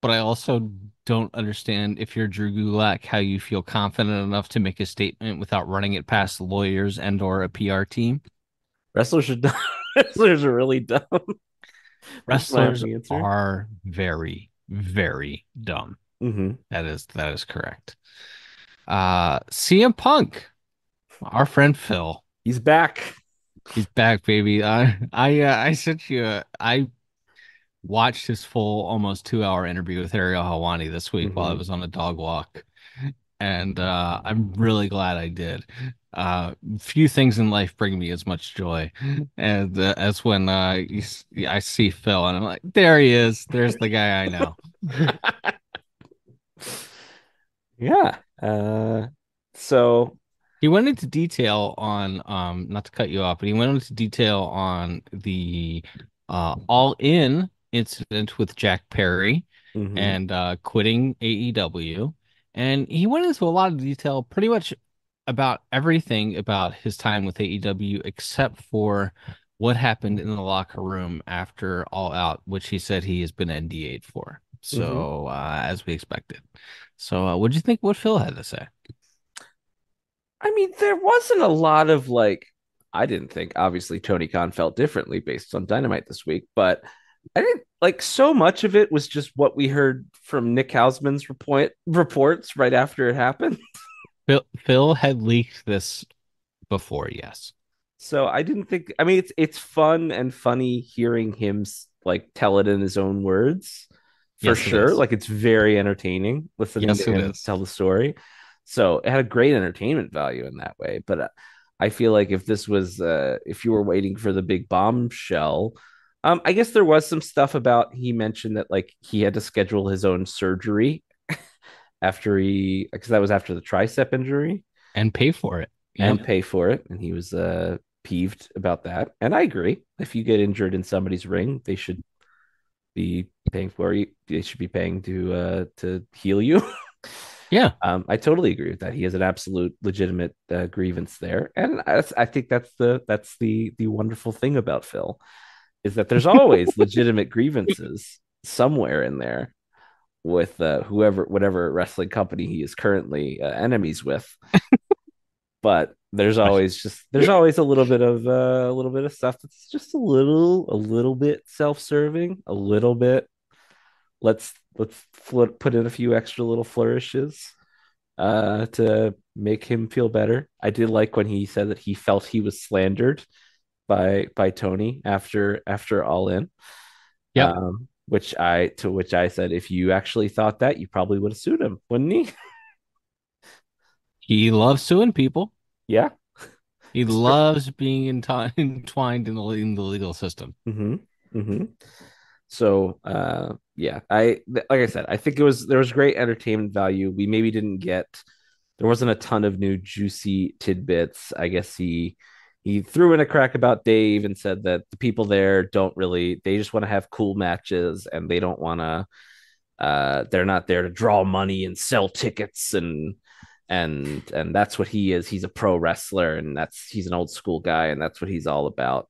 but I also don't understand if you're Drew Gulak, how you feel confident enough to make a statement without running it past lawyers and or a PR team. wrestlers are dumb. wrestlers are really dumb. Wrestlers are very, very dumb. Mhm. That is that is correct. Uh CM Punk, our friend Phil. He's back. He's back, baby. I I uh, I sent you. A, I watched his full, almost two-hour interview with Ariel Helwani this week while I Mhm. was on a dog walk, and uh, I'm really glad I did. Uh, few things in life bring me as much joy as uh, as when uh, you, I see Phil and I'm like, there he is. There's the guy I know. Yeah. Uh, so He went into detail on um not to cut you off, but he went into detail on the uh all in incident with Jack Perry Mhm. and uh quitting AEW. And he went into a lot of detail pretty much about everything about his time with AEW except for what happened in the locker room after All Out, which he said he has been NDA'd for. So uh as we expected. So uh what do you think what Phil had to say? I mean, there wasn't a lot of like, I didn't think, obviously, Tony Khan felt differently based on Dynamite this week, but I didn't like so much of it was just what we heard from Nick Hausman's report reports right after it happened. Phil Phil had leaked this before, yes. So I didn't think, I mean, it's it's fun and funny hearing him like tell it in his own words for Yes, sure. Like it's very entertaining listening Yes, to him is. tell the story. So it had a great entertainment value in that way. But uh, I feel like if this was, uh, if you were waiting for the big bombshell, um, I guess there was some stuff about he mentioned that like he had to schedule his own surgery after he, because that was after the tricep injury And pay for it. Yeah. and pay for it. And he was uh, peeved about that. And I agree. If you get injured in somebody's ring, they should be paying for you. They should be paying to uh, to heal you. Yeah. Um, I totally agree with that. He has an absolute legitimate uh, grievance there, and I, I think that's the that's the the wonderful thing about Phil is that there's always legitimate grievances somewhere in there with uh, whoever whatever wrestling company he is currently uh, enemies with. but there's always just there's always a little bit of uh, a little bit of stuff that's just a little a little bit self-serving, a little bit. Let's let's fl- put in a few extra little flourishes uh, to make him feel better. I did like when he said that he felt he was slandered by by Tony after after All In. Yep. Um, which I to which I said, if you actually thought that, you probably would have sued him, wouldn't he? He loves suing people. yeah. He It's true. loves being entwined in the in the legal system. Mm-hmm. Mm-hmm. So uh yeah, I like I said, I think it was there was great entertainment value. We maybe didn't get there wasn't a ton of new juicy tidbits. I guess he he threw in a crack about Dave and said that the people there don't really they just want to have cool matches and they don't want to uh they're not there to draw money and sell tickets and and and that's what he is. He's a pro wrestler and that's he's an old school guy and that's what he's all about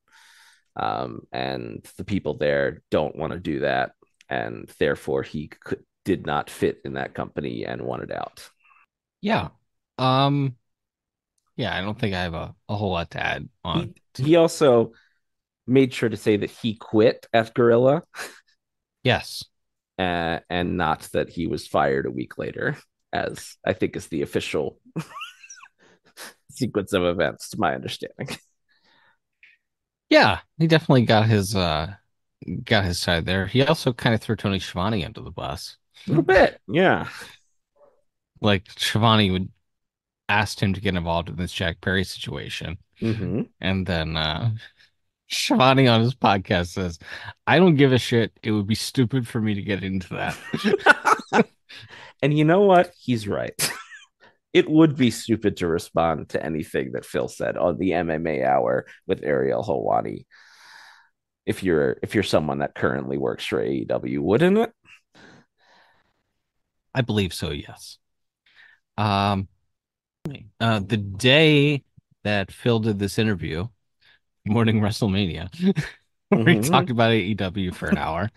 um, and the people there don't want to do that, and therefore he could, did not fit in that company and wanted out. Yeah. Um yeah, I don't think I have a, a whole lot to add on. He, he also made sure to say that he quit at Gorilla, Yes. uh, and not that he was fired a week later, as I think is the official sequence of events, to my understanding. Yeah, he definitely got his uh got his side there. He also kind of threw Tony Schiavone under the bus. A little bit, yeah. Like Schiavone would asked him to get involved in this Jack Perry situation. hmm And then uh Schiavone on his podcast says, I don't give a shit. It would be stupid for me to get into that. and you know what? He's right. it would be stupid to respond to anything that Phil said on the MMA hour with Ariel Helwani. If you're if you're someone that currently works for AEW, wouldn't it? I believe so, yes. Um uh the day that Phil did this interview, Morning WrestleMania, where he Mhm. talked about AEW for an hour.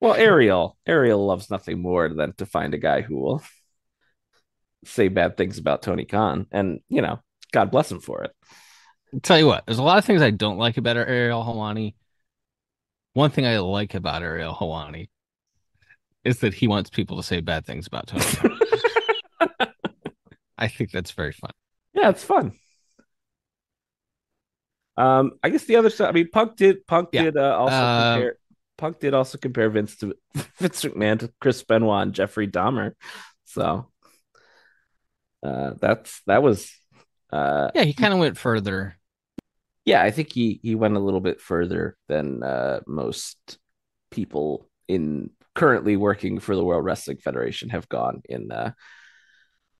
Well, Ariel, Ariel loves nothing more than to find a guy who will say bad things about Tony Khan, and you know, God bless him for it. tell you what, there's a lot of things I don't like about Ariel Helwani. One thing I like about Ariel Helwani is that he wants people to say bad things about Tony. Khan. I think that's very fun. Yeah, it's fun. Um, I guess the other stuff. I mean, Punk did. Punk Yeah. did uh, also Uh, compare. Punk did also compare Vince to Vince McMahon to Chris Benoit and Jeffrey Dahmer. So, uh, that's that was. Uh, Yeah, he kind of went further. yeah, I think he he went a little bit further than uh most people in currently working for the World Wrestling Federation have gone in uh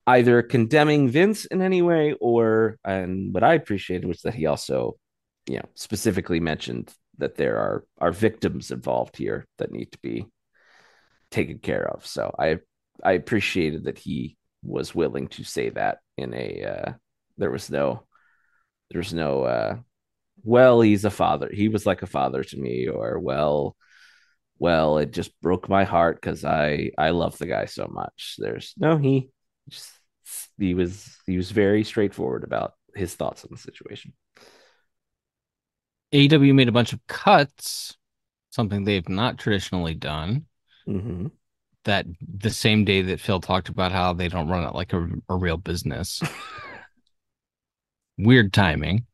either condemning Vince in any way or and what I appreciated was that he also, you know, specifically mentioned that there are are victims involved here that need to be taken care of. So I I appreciated that he was willing to say that in a uh there was no there was no uh well he's a father he was like a father to me or well well it just broke my heart because i i love the guy so much there's no he just he was he was very straightforward about his thoughts on the situation AEW made a bunch of cuts, something they've not traditionally done. mm-hmm. That the same day that Phil talked about how they don't run it like a, a real business. Weird timing.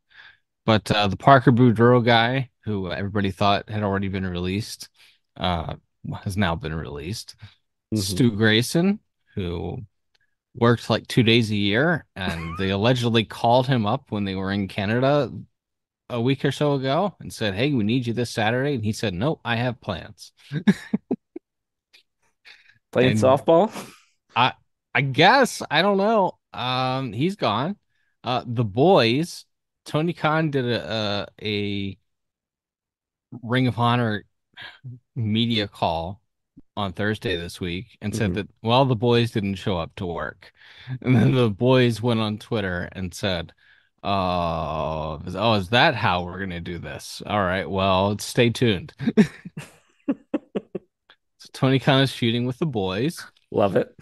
But uh, the Parker Boudreaux guy, who everybody thought had already been released, uh, has now been released. Mhm. Stu Grayson, who worked like two days a year, and they allegedly called him up when they were in Canada a week or so ago and said, "Hey, we need you this Saturday," and he said, "No, I have plans." playing And- softball I I guess I don't know. Um, he's gone. Uh, the boys, Tony Khan did a a, a Ring of Honor media call on Thursday this week and said Mhm. that well, the boys didn't show up to work, and then the boys went on Twitter and said, "Oh, oh, is that how we're gonna do this? All right, well, stay tuned." Tony Khan is shooting with the boys, love it.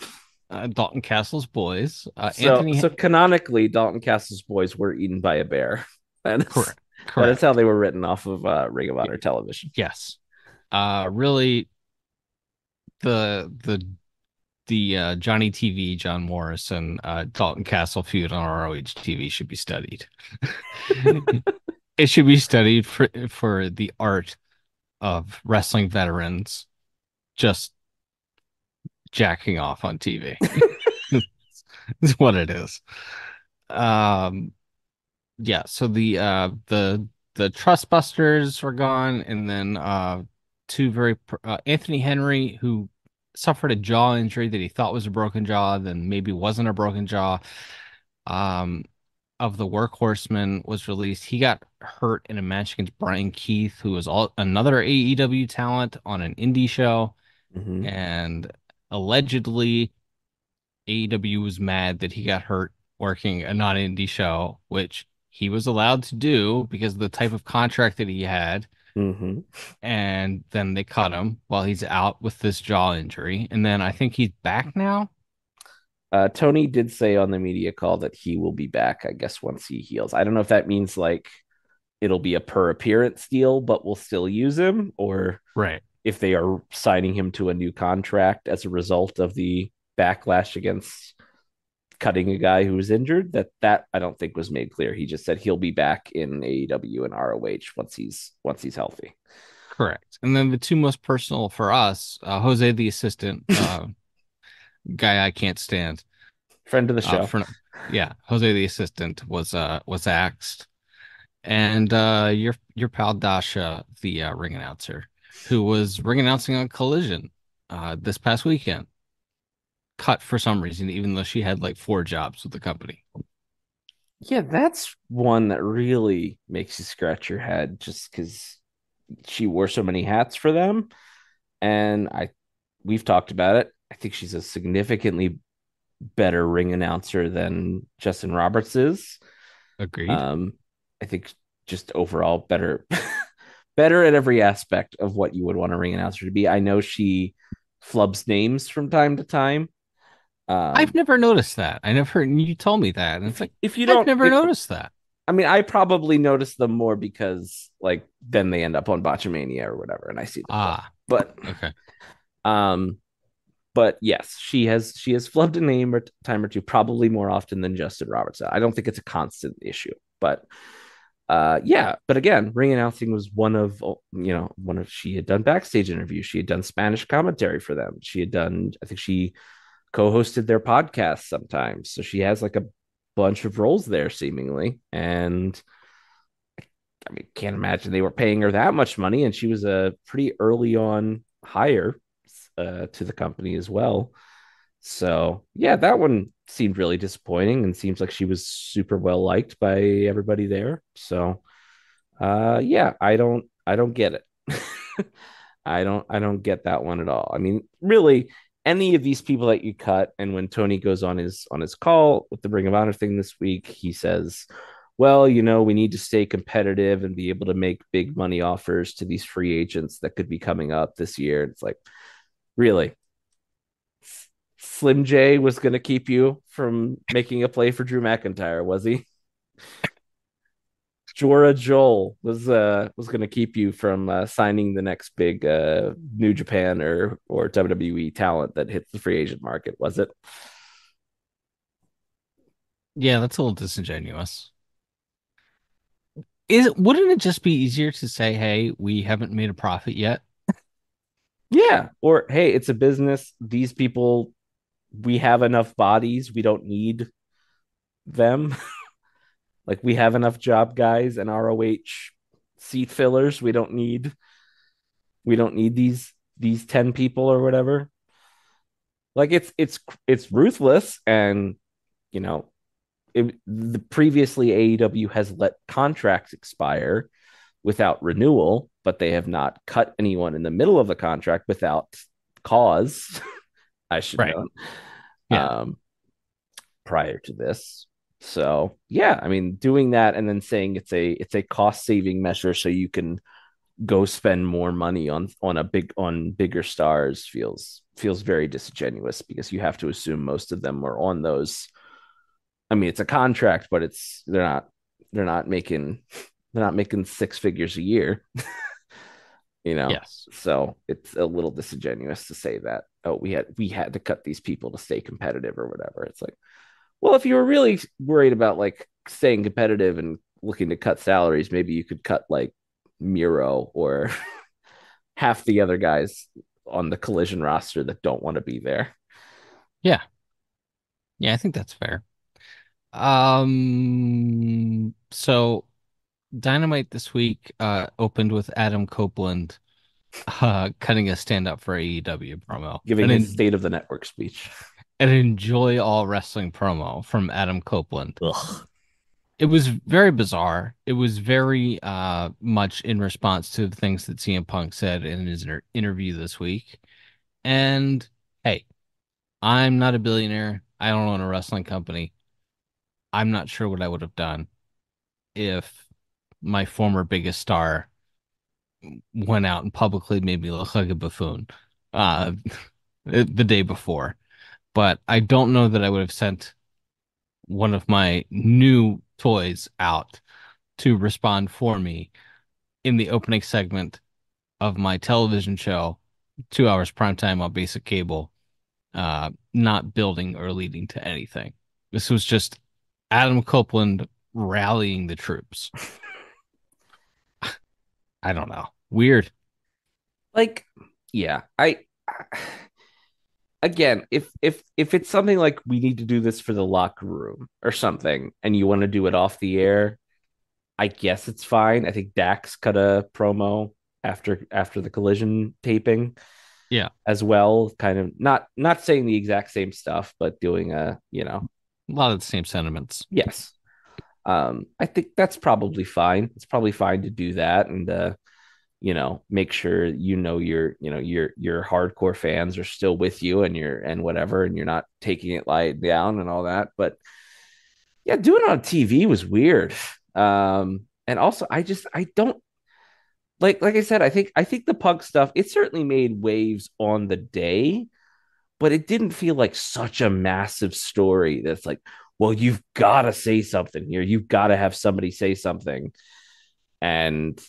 Uh, Dalton Castle's boys. Uh, so Anthony, so canonically dalton castle's boys were eaten by a bear. That is, correct, that is how they were written off of uh ring of honor television. Yes. Uh really the the the uh Johnny TV, John Morrison, uh Dalton Castle feud on ROH TV should be studied. it should be studied for for the art of wrestling veterans just jacking off on TV. It's what it is. Um yeah, so the uh the the Trust Busters were gone, and then uh two very uh, Anthony Henry, who suffered a jaw injury that he thought was a broken jaw, then maybe wasn't a broken jaw. Um, of the Workhorsemen was released. He got hurt in a match against Bryan Keith, who was all another AEW talent on an indie show, Mhm. and allegedly AEW was mad that he got hurt working a non-indie show, which he was allowed to do because of the type of contract that he had. Mhm. And then they cut him while he's out with this jaw injury. And then I think he's back now. Uh, Tony did say on the media call that he will be back, I guess, once he heals. I don't know if that means like it'll be a per appearance deal, but we'll still use him, or Right. If they are signing him to a new contract as a result of the backlash against cutting a guy who was injured. That that I don't think was made clear. He just said he'll be back in AEW and ROH once he's once he's healthy. Correct. And then the two most personal for us, uh, Jose the assistant, uh, guy I can't stand. Friend of the show. Uh, for, yeah, Jose the assistant was uh was axed, and uh your your pal Dasha, the uh, ring announcer, who was ring announcing on Collision, uh this past weekend, cut for some reason, even though she had like four jobs with the company. Yeah, that's one that really makes you scratch your head just because she wore so many hats for them. And I we've talked about it. I think she's a significantly better ring announcer than Justin Roberts is. Agreed. Um, I think just overall better better at every aspect of what you would want a ring announcer to be. I know she flubs names from time to time. Um, I've never noticed that. I never. You told me that, and it's like if you don't I've never if- noticed that. I mean, I probably notice them more because like then they end up on Botchamania or whatever, and I see them. Ah, But okay. um, but yes, she has she has flubbed a name or t- time or two, probably more often than Justin Roberts. I don't think it's a constant issue, but uh, yeah. But again, ring announcing was one of you know one of she had done backstage interviews, she had done Spanish commentary for them, she had done I think she co-hosted their podcast sometimes, so she has like a bunch of roles there seemingly, and I mean, can't imagine they were paying her that much money, and she was a pretty early on hire uh, to the company as well. So yeah, that one seemed really disappointing and seems like she was super well liked by everybody there. So uh yeah, I don't I don't get it. I don't I don't get that one at all. I mean, really, any of these people that you cut, and when Tony goes on his on his call with the Ring of Honor thing this week, he says, Well, you know, we need to stay competitive and be able to make big money offers to these free agents that could be coming up this year. It's like, really? Slim J was going to keep you from making a play for Drew McIntyre, was he? Jora Johl was uh was going to keep you from uh, signing the next big uh New Japan or or WWE talent that hits the free agent market, was it? Yeah, that's a little disingenuous. Is wouldn't it just be easier to say, "Hey, we haven't made a profit yet"? Yeah, or hey, it's a business. These people we have enough bodies, we don't need them. Like we have enough job guys and ROH seat fillers. We don't need we don't need these these 10 people or whatever. Like it's it's it's ruthless and you know it, the previously AEW has let contracts expire without renewal, but they have not cut anyone in the middle of the contract without cause. I should Right. know. Yeah. Um, prior to this, so yeah, I mean, doing that and then saying it's a it's a cost saving measure so you can go spend more money on on a big on bigger stars feels feels very disingenuous because you have to assume most of them are on those. I mean, it's a contract, but it's they're not they're not making they're not making six figures a year. you know, Yes. so it's a little disingenuous to say that oh we had we had to cut these people to stay competitive or whatever. It's like well, if you were really worried about like staying competitive and looking to cut salaries, maybe you could cut like Miro or half the other guys on the collision roster that don't want to be there. Yeah, Yeah, I think that's fair. Um, so Dynamite this week uh opened with Adam Copeland uh cutting a stand up for AEW promo. Giving an, his state of the network speech. and enjoy all wrestling promo from Adam Copeland. Ugh. It was very bizarre. It was very uh much in response to the things that CM Punk said in his inter- interview this week. And hey, I'm not a billionaire. I don't own a wrestling company. I'm not sure what I would have done if my former biggest star went out and publicly made me look like a buffoon uh the day before. But I don't know that I would have sent one of my new toys out to respond for me in the opening segment of my television show, two hours prime time on basic cable, uh, not building or leading to anything. This was just Adam Copeland rallying the troops. I don't know. Weird. Like, yeah, I again, if if if it's something like we need to do this for the locker room or something, and you want to do it off the air, I guess it's fine. I think Dax cut a promo after after the collision taping. Yeah. As well, kind of not not saying the exact same stuff, but doing a, you know, A lot of the same sentiments. yes. Um, I think that's probably fine. It's probably fine to do that and uh you know, make sure you know your, you know, your your hardcore fans are still with you and you're and whatever, and you're not taking it lying down and all that. But yeah, doing it on TV was weird. Um, and also I just I don't like like I said, I think I think the punk stuff, it certainly made waves on the day, but it didn't feel like such a massive story that's like, well, you've got to say something here. You've got to have somebody say something. And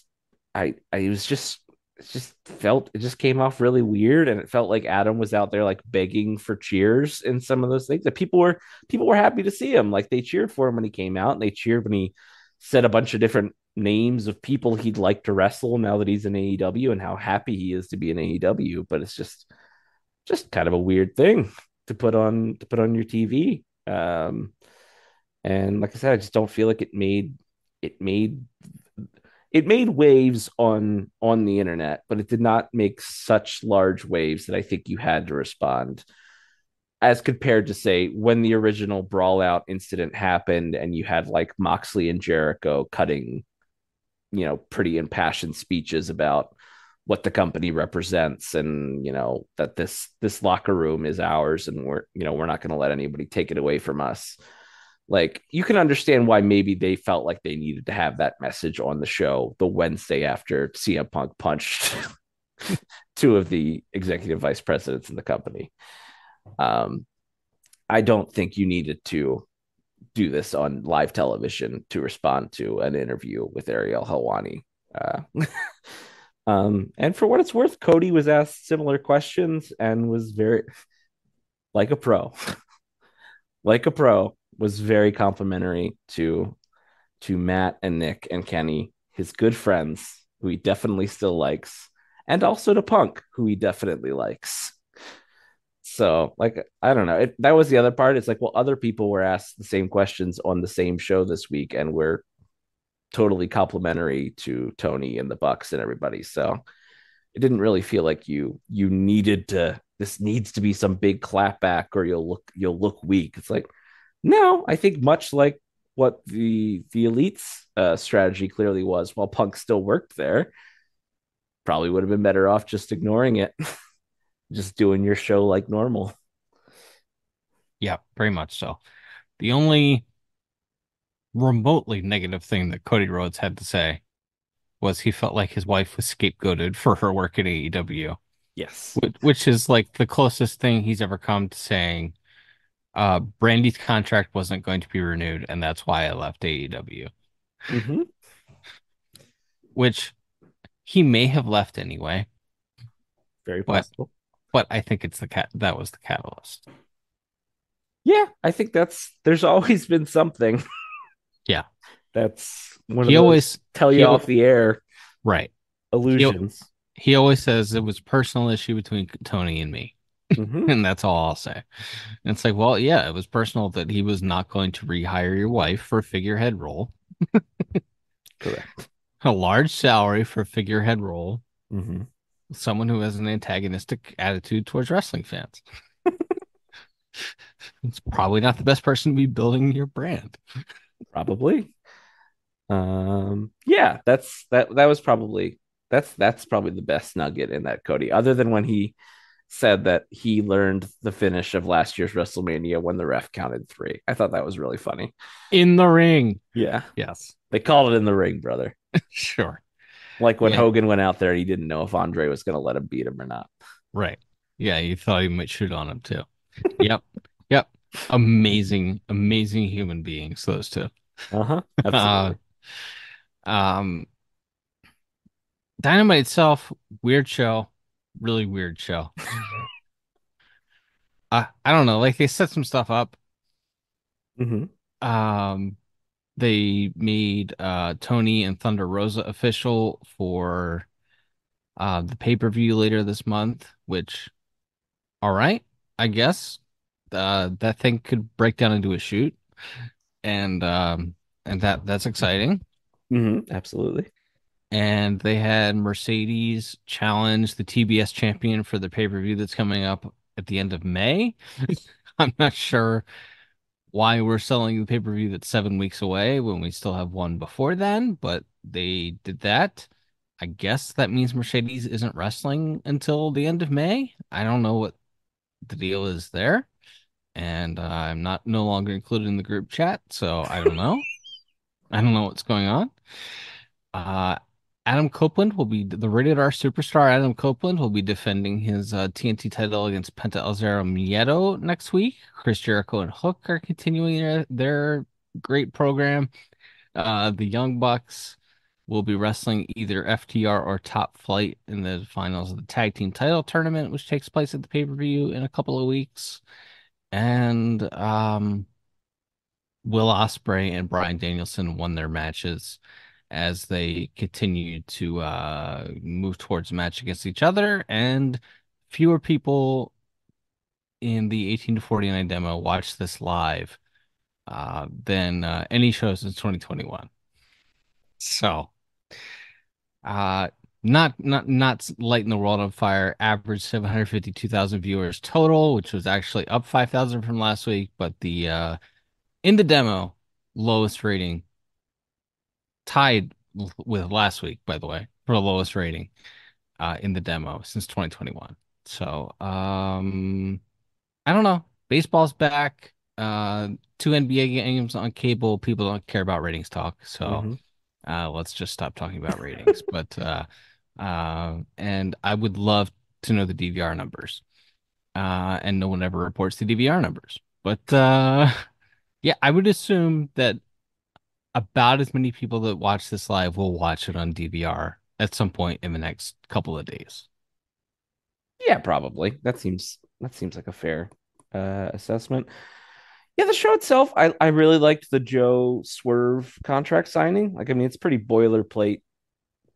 I I was just it just felt it just came off really weird. And it felt like Adam was out there like begging for cheers in some of those things. That people were people were happy to see him. Like they cheered for him when he came out and they cheered when he said a bunch of different names of people he'd like to wrestle now that he's in AEW and how happy he is to be in AEW but it's just just kind of a weird thing to put on to put on your TV um and like I said I just don't feel like it made it made it made waves on on the internet, but it did not make such large waves that I think you had to respond. as compared to say when the original brawlout incident happened and you had like Moxley and Jericho cutting, you know, pretty impassioned speeches about what the company represents and you know that this this locker room is ours and we're you know we're not going to let anybody take it away from us like you can understand why maybe they felt like they needed to have that message on the show the Wednesday after CM Punk punched two of the executive vice presidents in the company. Um, I don't think you needed to do this on live television to respond to an interview with Ariel Helwani. Uh, um, and for what it's worth, Cody was asked similar questions and was very like a pro, like a pro, was very complimentary to to Matt and Nick and Kenny, his good friends, who he definitely still likes, and also to Punk, who he definitely likes. So, like, I don't know. It, that was the other part. It's like, well, other people were asked the same questions on the same show this week, and we're totally complimentary to Tony and the Bucks and everybody. So, it didn't really feel like you you needed to. This needs to be some big clapback, or you'll look you'll look weak. It's like, no, I think much like what the the elites uh, strategy clearly was, while Punk still worked there, probably would have been better off just ignoring it. just doing your show like normal. Yeah, pretty much so. The only remotely negative thing that Cody Rhodes had to say was he felt like his wife was scapegoated for her work at AEW, Yes. which, which is like the closest thing he's ever come to saying uh Brandi's contract wasn't going to be renewed and that's why I left AEW, Mhm. which he may have left anyway, Very possible. but I think it's the cat that was the catalyst. Yeah, I think that's there's always been something. Yeah. That's one He always tell he you al- off the air right. illusions. He always says it was personal issue between Tony and me. Mhm. and that's all I'll say. And it's like, well, yeah, it was personal that he was not going to rehire your wife for a figurehead role, Correct. a large salary for a figurehead role, Mhm. someone who has an antagonistic attitude towards wrestling fans. it's probably not the best person to be building your brand. Probably. Um yeah, that's that that was probably that's that's probably the best nugget in that Cody, other than when he said that he learned the finish of last year's WrestleMania when the ref counted three. I thought that was really funny. In the ring. Yeah. Yes. They called it in the ring, brother. Sure. Like when Yeah. Hogan went out there, he didn't know if Andre was going to let him beat him or not. Right. Yeah, you thought he might shoot on him too. Yep. Amazing, amazing human beings, those two. Uh-huh. Uh, Absolutely. um, Dynamite itself, weird show, really weird show. I I don't know, like they set some stuff up. Mhm. Um, they made uh Toni and Thunder Rosa official for uh the pay-per-view later this month, which all right, I guess. Uh that thing could break down into a shoot. And um and that that's exciting. Mhm. Absolutely. and they had Mercedes challenge the TBS champion for the pay-per-view that's coming up at the end of May. I'm not sure why we're selling the pay-per-view that's seven weeks away when we still have one before then, but they did that. I guess that means Mercedes isn't wrestling until the end of May. I don't know what the deal is there. And uh, I'm not no longer included in the group chat, so I don't know. I don't know what's going on. Uh, Adam Copeland will be the rated R superstar. Adam Copeland will be defending his uh, TNT title against Penta El Zero Miedo next week. Chris Jericho and Hook are continuing their, their great program. Uh, the Young Bucks will be wrestling either FTR or Top Flight in the finals of the tag team title tournament, which takes place at the pay per view in a couple of weeks. And um, Will Ospreay and Bryan Danielson won their matches as they continued to uh, move towards a match against each other, and fewer people in the 18 to 49 demo watched this live uh, than uh, any show since 2021. So, uh, not not not lighting the world on fire. Average seven hundred fifty two thousand viewers total, which was actually up five thousand from last week. But the uh in the demo lowest rating, tied with last week, by the way, for the lowest rating uh in the demo since twenty twenty one. So um, I don't know. Baseball's back. Uh, two NBA games on cable. People don't care about ratings talk. So. Mhm. Uh, let's just stop talking about ratings. but uh, uh, and I would love to know the DVR numbers. Uh, and no one ever reports the DVR numbers. But uh, yeah, I would assume that about as many people that watch this live will watch it on DVR at some point in the next couple of days. Yeah, probably. That seems that seems like a fair uh, assessment. Yeah, the show itself, I I really liked the Joe Swerve contract signing. Like, I mean, it's pretty boilerplate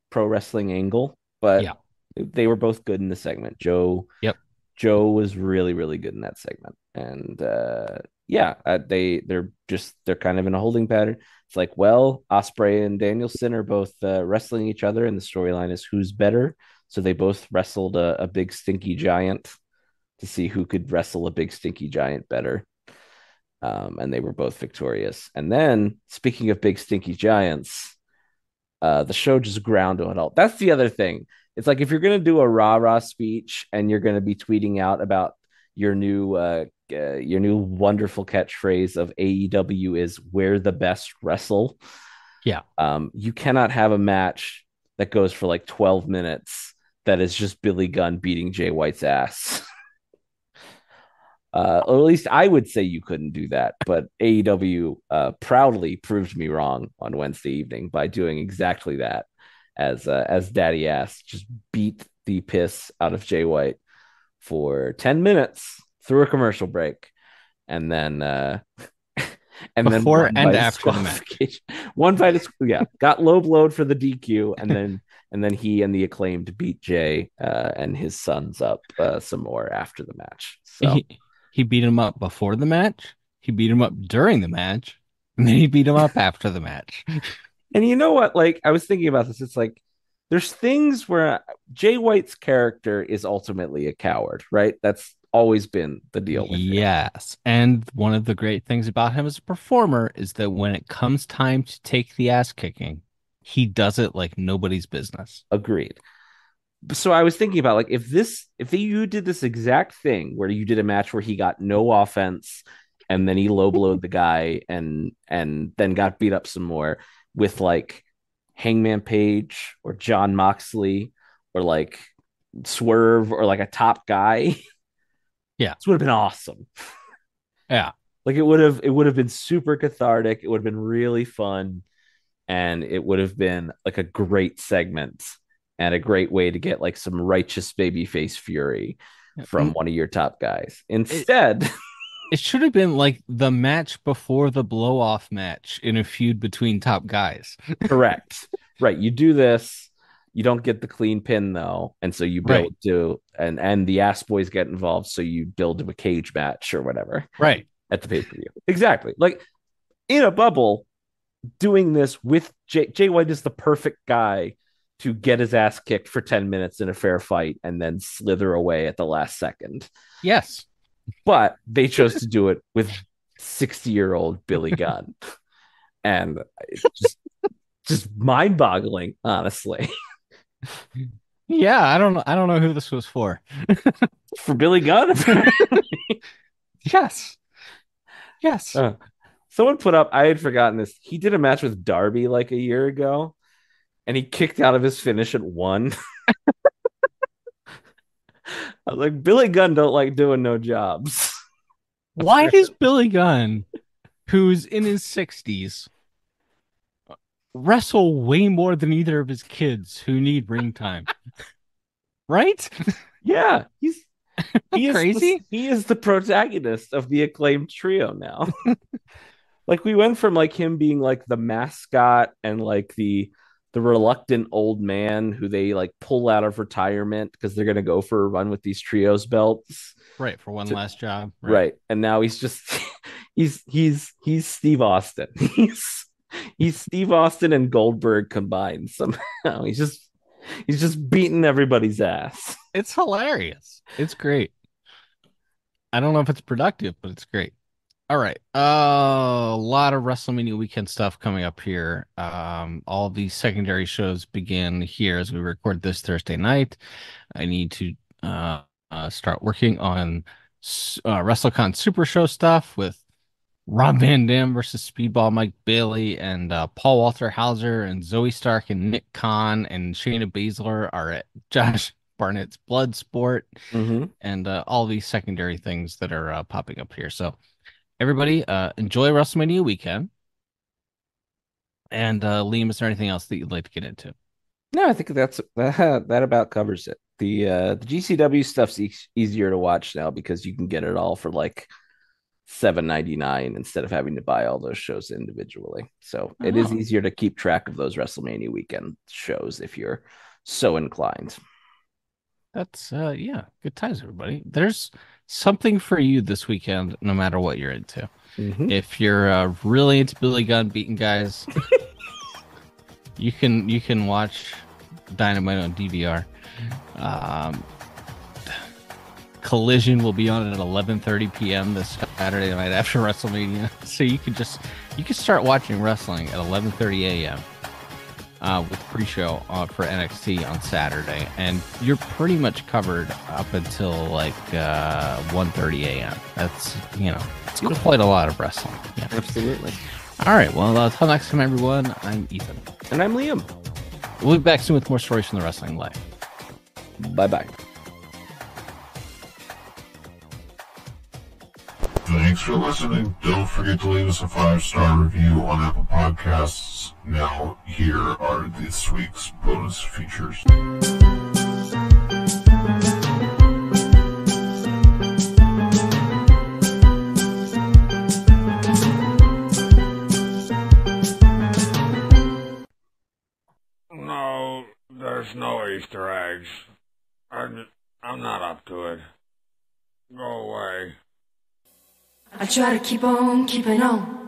pro wrestling angle, but Yeah. they were both good in the segment. Joe, Yep. Joe was really really good in that segment, and uh, yeah, uh, they they're just they're kind of in a holding pattern. It's like, well, Ospreay and Danielson are both uh, wrestling each other, and the storyline is who's better. So they both wrestled a, a big stinky giant to see who could wrestle a big stinky giant better. Um, and they were both victorious. And then, speaking of big stinky giants, uh, the show just ground to it all. That's the other thing. It's like if you're gonna do a rah rah speech and you're gonna be tweeting out about your new uh, uh, your new wonderful catchphrase of AEW is "We're the best wrestle." Yeah. Um, you cannot have a match that goes for like 12 minutes that is just Billy Gunn beating Jay White's ass. Uh, or at least I would say you couldn't do that, but AEW uh, proudly proved me wrong on Wednesday evening by doing exactly that. As uh, as Daddy ass just beat the piss out of Jay White for ten minutes through a commercial break, and then uh, and then Before won and after the match. One by dis- yeah, got low blowed for the DQ, and then and then he and the acclaimed beat Jay uh, and his sons up uh, some more after the match. So He, beat him up before the match. He beat him up during the match, and then he beat him up after the match. And you know what? Like, I was thinking about this. It's like there's things where Jay White's character is ultimately a coward, right? That's always been the deal with him. Yes. And one of the great things about him as a performer is that when it comes time to take the ass kicking, he does it like nobody's business. Agreed. So I was thinking about like if this if you did this exact thing where you did a match where he got no offense and then he low blowed the guy and and then got beat up some more with like Hangman Page or Jon Moxley or like Swerve or like a top guy. Yeah. This would have been awesome. Yeah. Like it would have it would have been super cathartic. It would have been really fun. And it would have been like a great segment and a great way to get like some righteous babyface fury from one of your top guys. Instead, It should have been like the match before the blow off match in a feud between top guys. correct. Right. You do this, you don't get the clean pin though. And so you build Right. to and and the ass boys get involved. So you build to a cage match or whatever. Right. at the pay per view. Exactly. Like in a bubble, doing this with Jay, Jay White is the perfect guy to get his ass kicked for 10 minutes in a fair fight and then slither away at the last second. Yes. But they chose to do it with 60 year old Billy Gunn. and just, just mind boggling, honestly. Yeah, I don't know. I don't know who this was for. For Billy Gunn, Yes. Yes. Uh, someone put up, I had forgotten this. He did a match with Darby like a year ago, and he kicked out of his finish at one. I was like, Billy Gunn don't like doing no jobs. Why does Billy Gunn, who's in his 60s, wrestle way more than either of his kids who need ring time? right? Yeah, he's he is Crazy? The, he is the protagonist of the acclaimed trio now. like we went from like him being like the mascot and like the the reluctant old man who they like pull out of retirement because they're gonna go for a run with these trios belts. Right, for one To- last job. Right. And now he's just he's he's he's Steve Austin. He's he's Steve Austin and Goldberg combined somehow. He's just He's just beating everybody's ass. It's hilarious. It's great. I don't know if it's productive, but it's great. All right. Uh, a lot of WrestleMania weekend stuff coming up here. Um, all these secondary shows begin here as we record this Thursday night. I need to uh, uh start working on uh, WrestleCon Super Show stuff with Rob Van Dam versus Speedball Mike Bailey and uh, Paul Walter Hauser and Zoey Stark and Nick Khan and Shayna Baszler are at Josh Barnett's Bloodsport Mm-hmm. and uh, all these secondary things that are uh, popping up here. So everybody uh, enjoy WrestleMania weekend. And uh, Liam, is there anything else that you'd like to get into? No, I think that's that, that about covers it. The uh the GCW stuff's e- easier to watch now because you can get it all for like seven ninety nine instead of having to buy all those shows individually. So it is Oh. easier to keep track of those WrestleMania weekend shows if you're so inclined. That's uh yeah, good times, everybody. There's something for you this weekend, no matter what you're into. Mhm. If you're uh, really into Billy Gunn beating guys, you can you can watch Dynamite on DVR. Um, Collision will be on at 11:30 p.m. this Saturday night after WrestleMania, so you can just you can start watching wrestling at 11:30 a.m. Uh, with pre-show uh, for NXT on Saturday, and you're pretty much covered up until like uh, 1:30 a.m. That's you know it's quite a lot of wrestling. Yeah. Absolutely. All right. Well, until next time, everyone. I'm Ethan. And I'm Liam. We'll be back soon with more stories from the wrestling life. Bye bye. Thanks for listening. Don't forget to leave us a five star review on Apple Podcasts. Now, here are this week's bonus features. No, there's no Easter eggs. I'm, I'm not up to it. Go away. I try to keep on keeping on.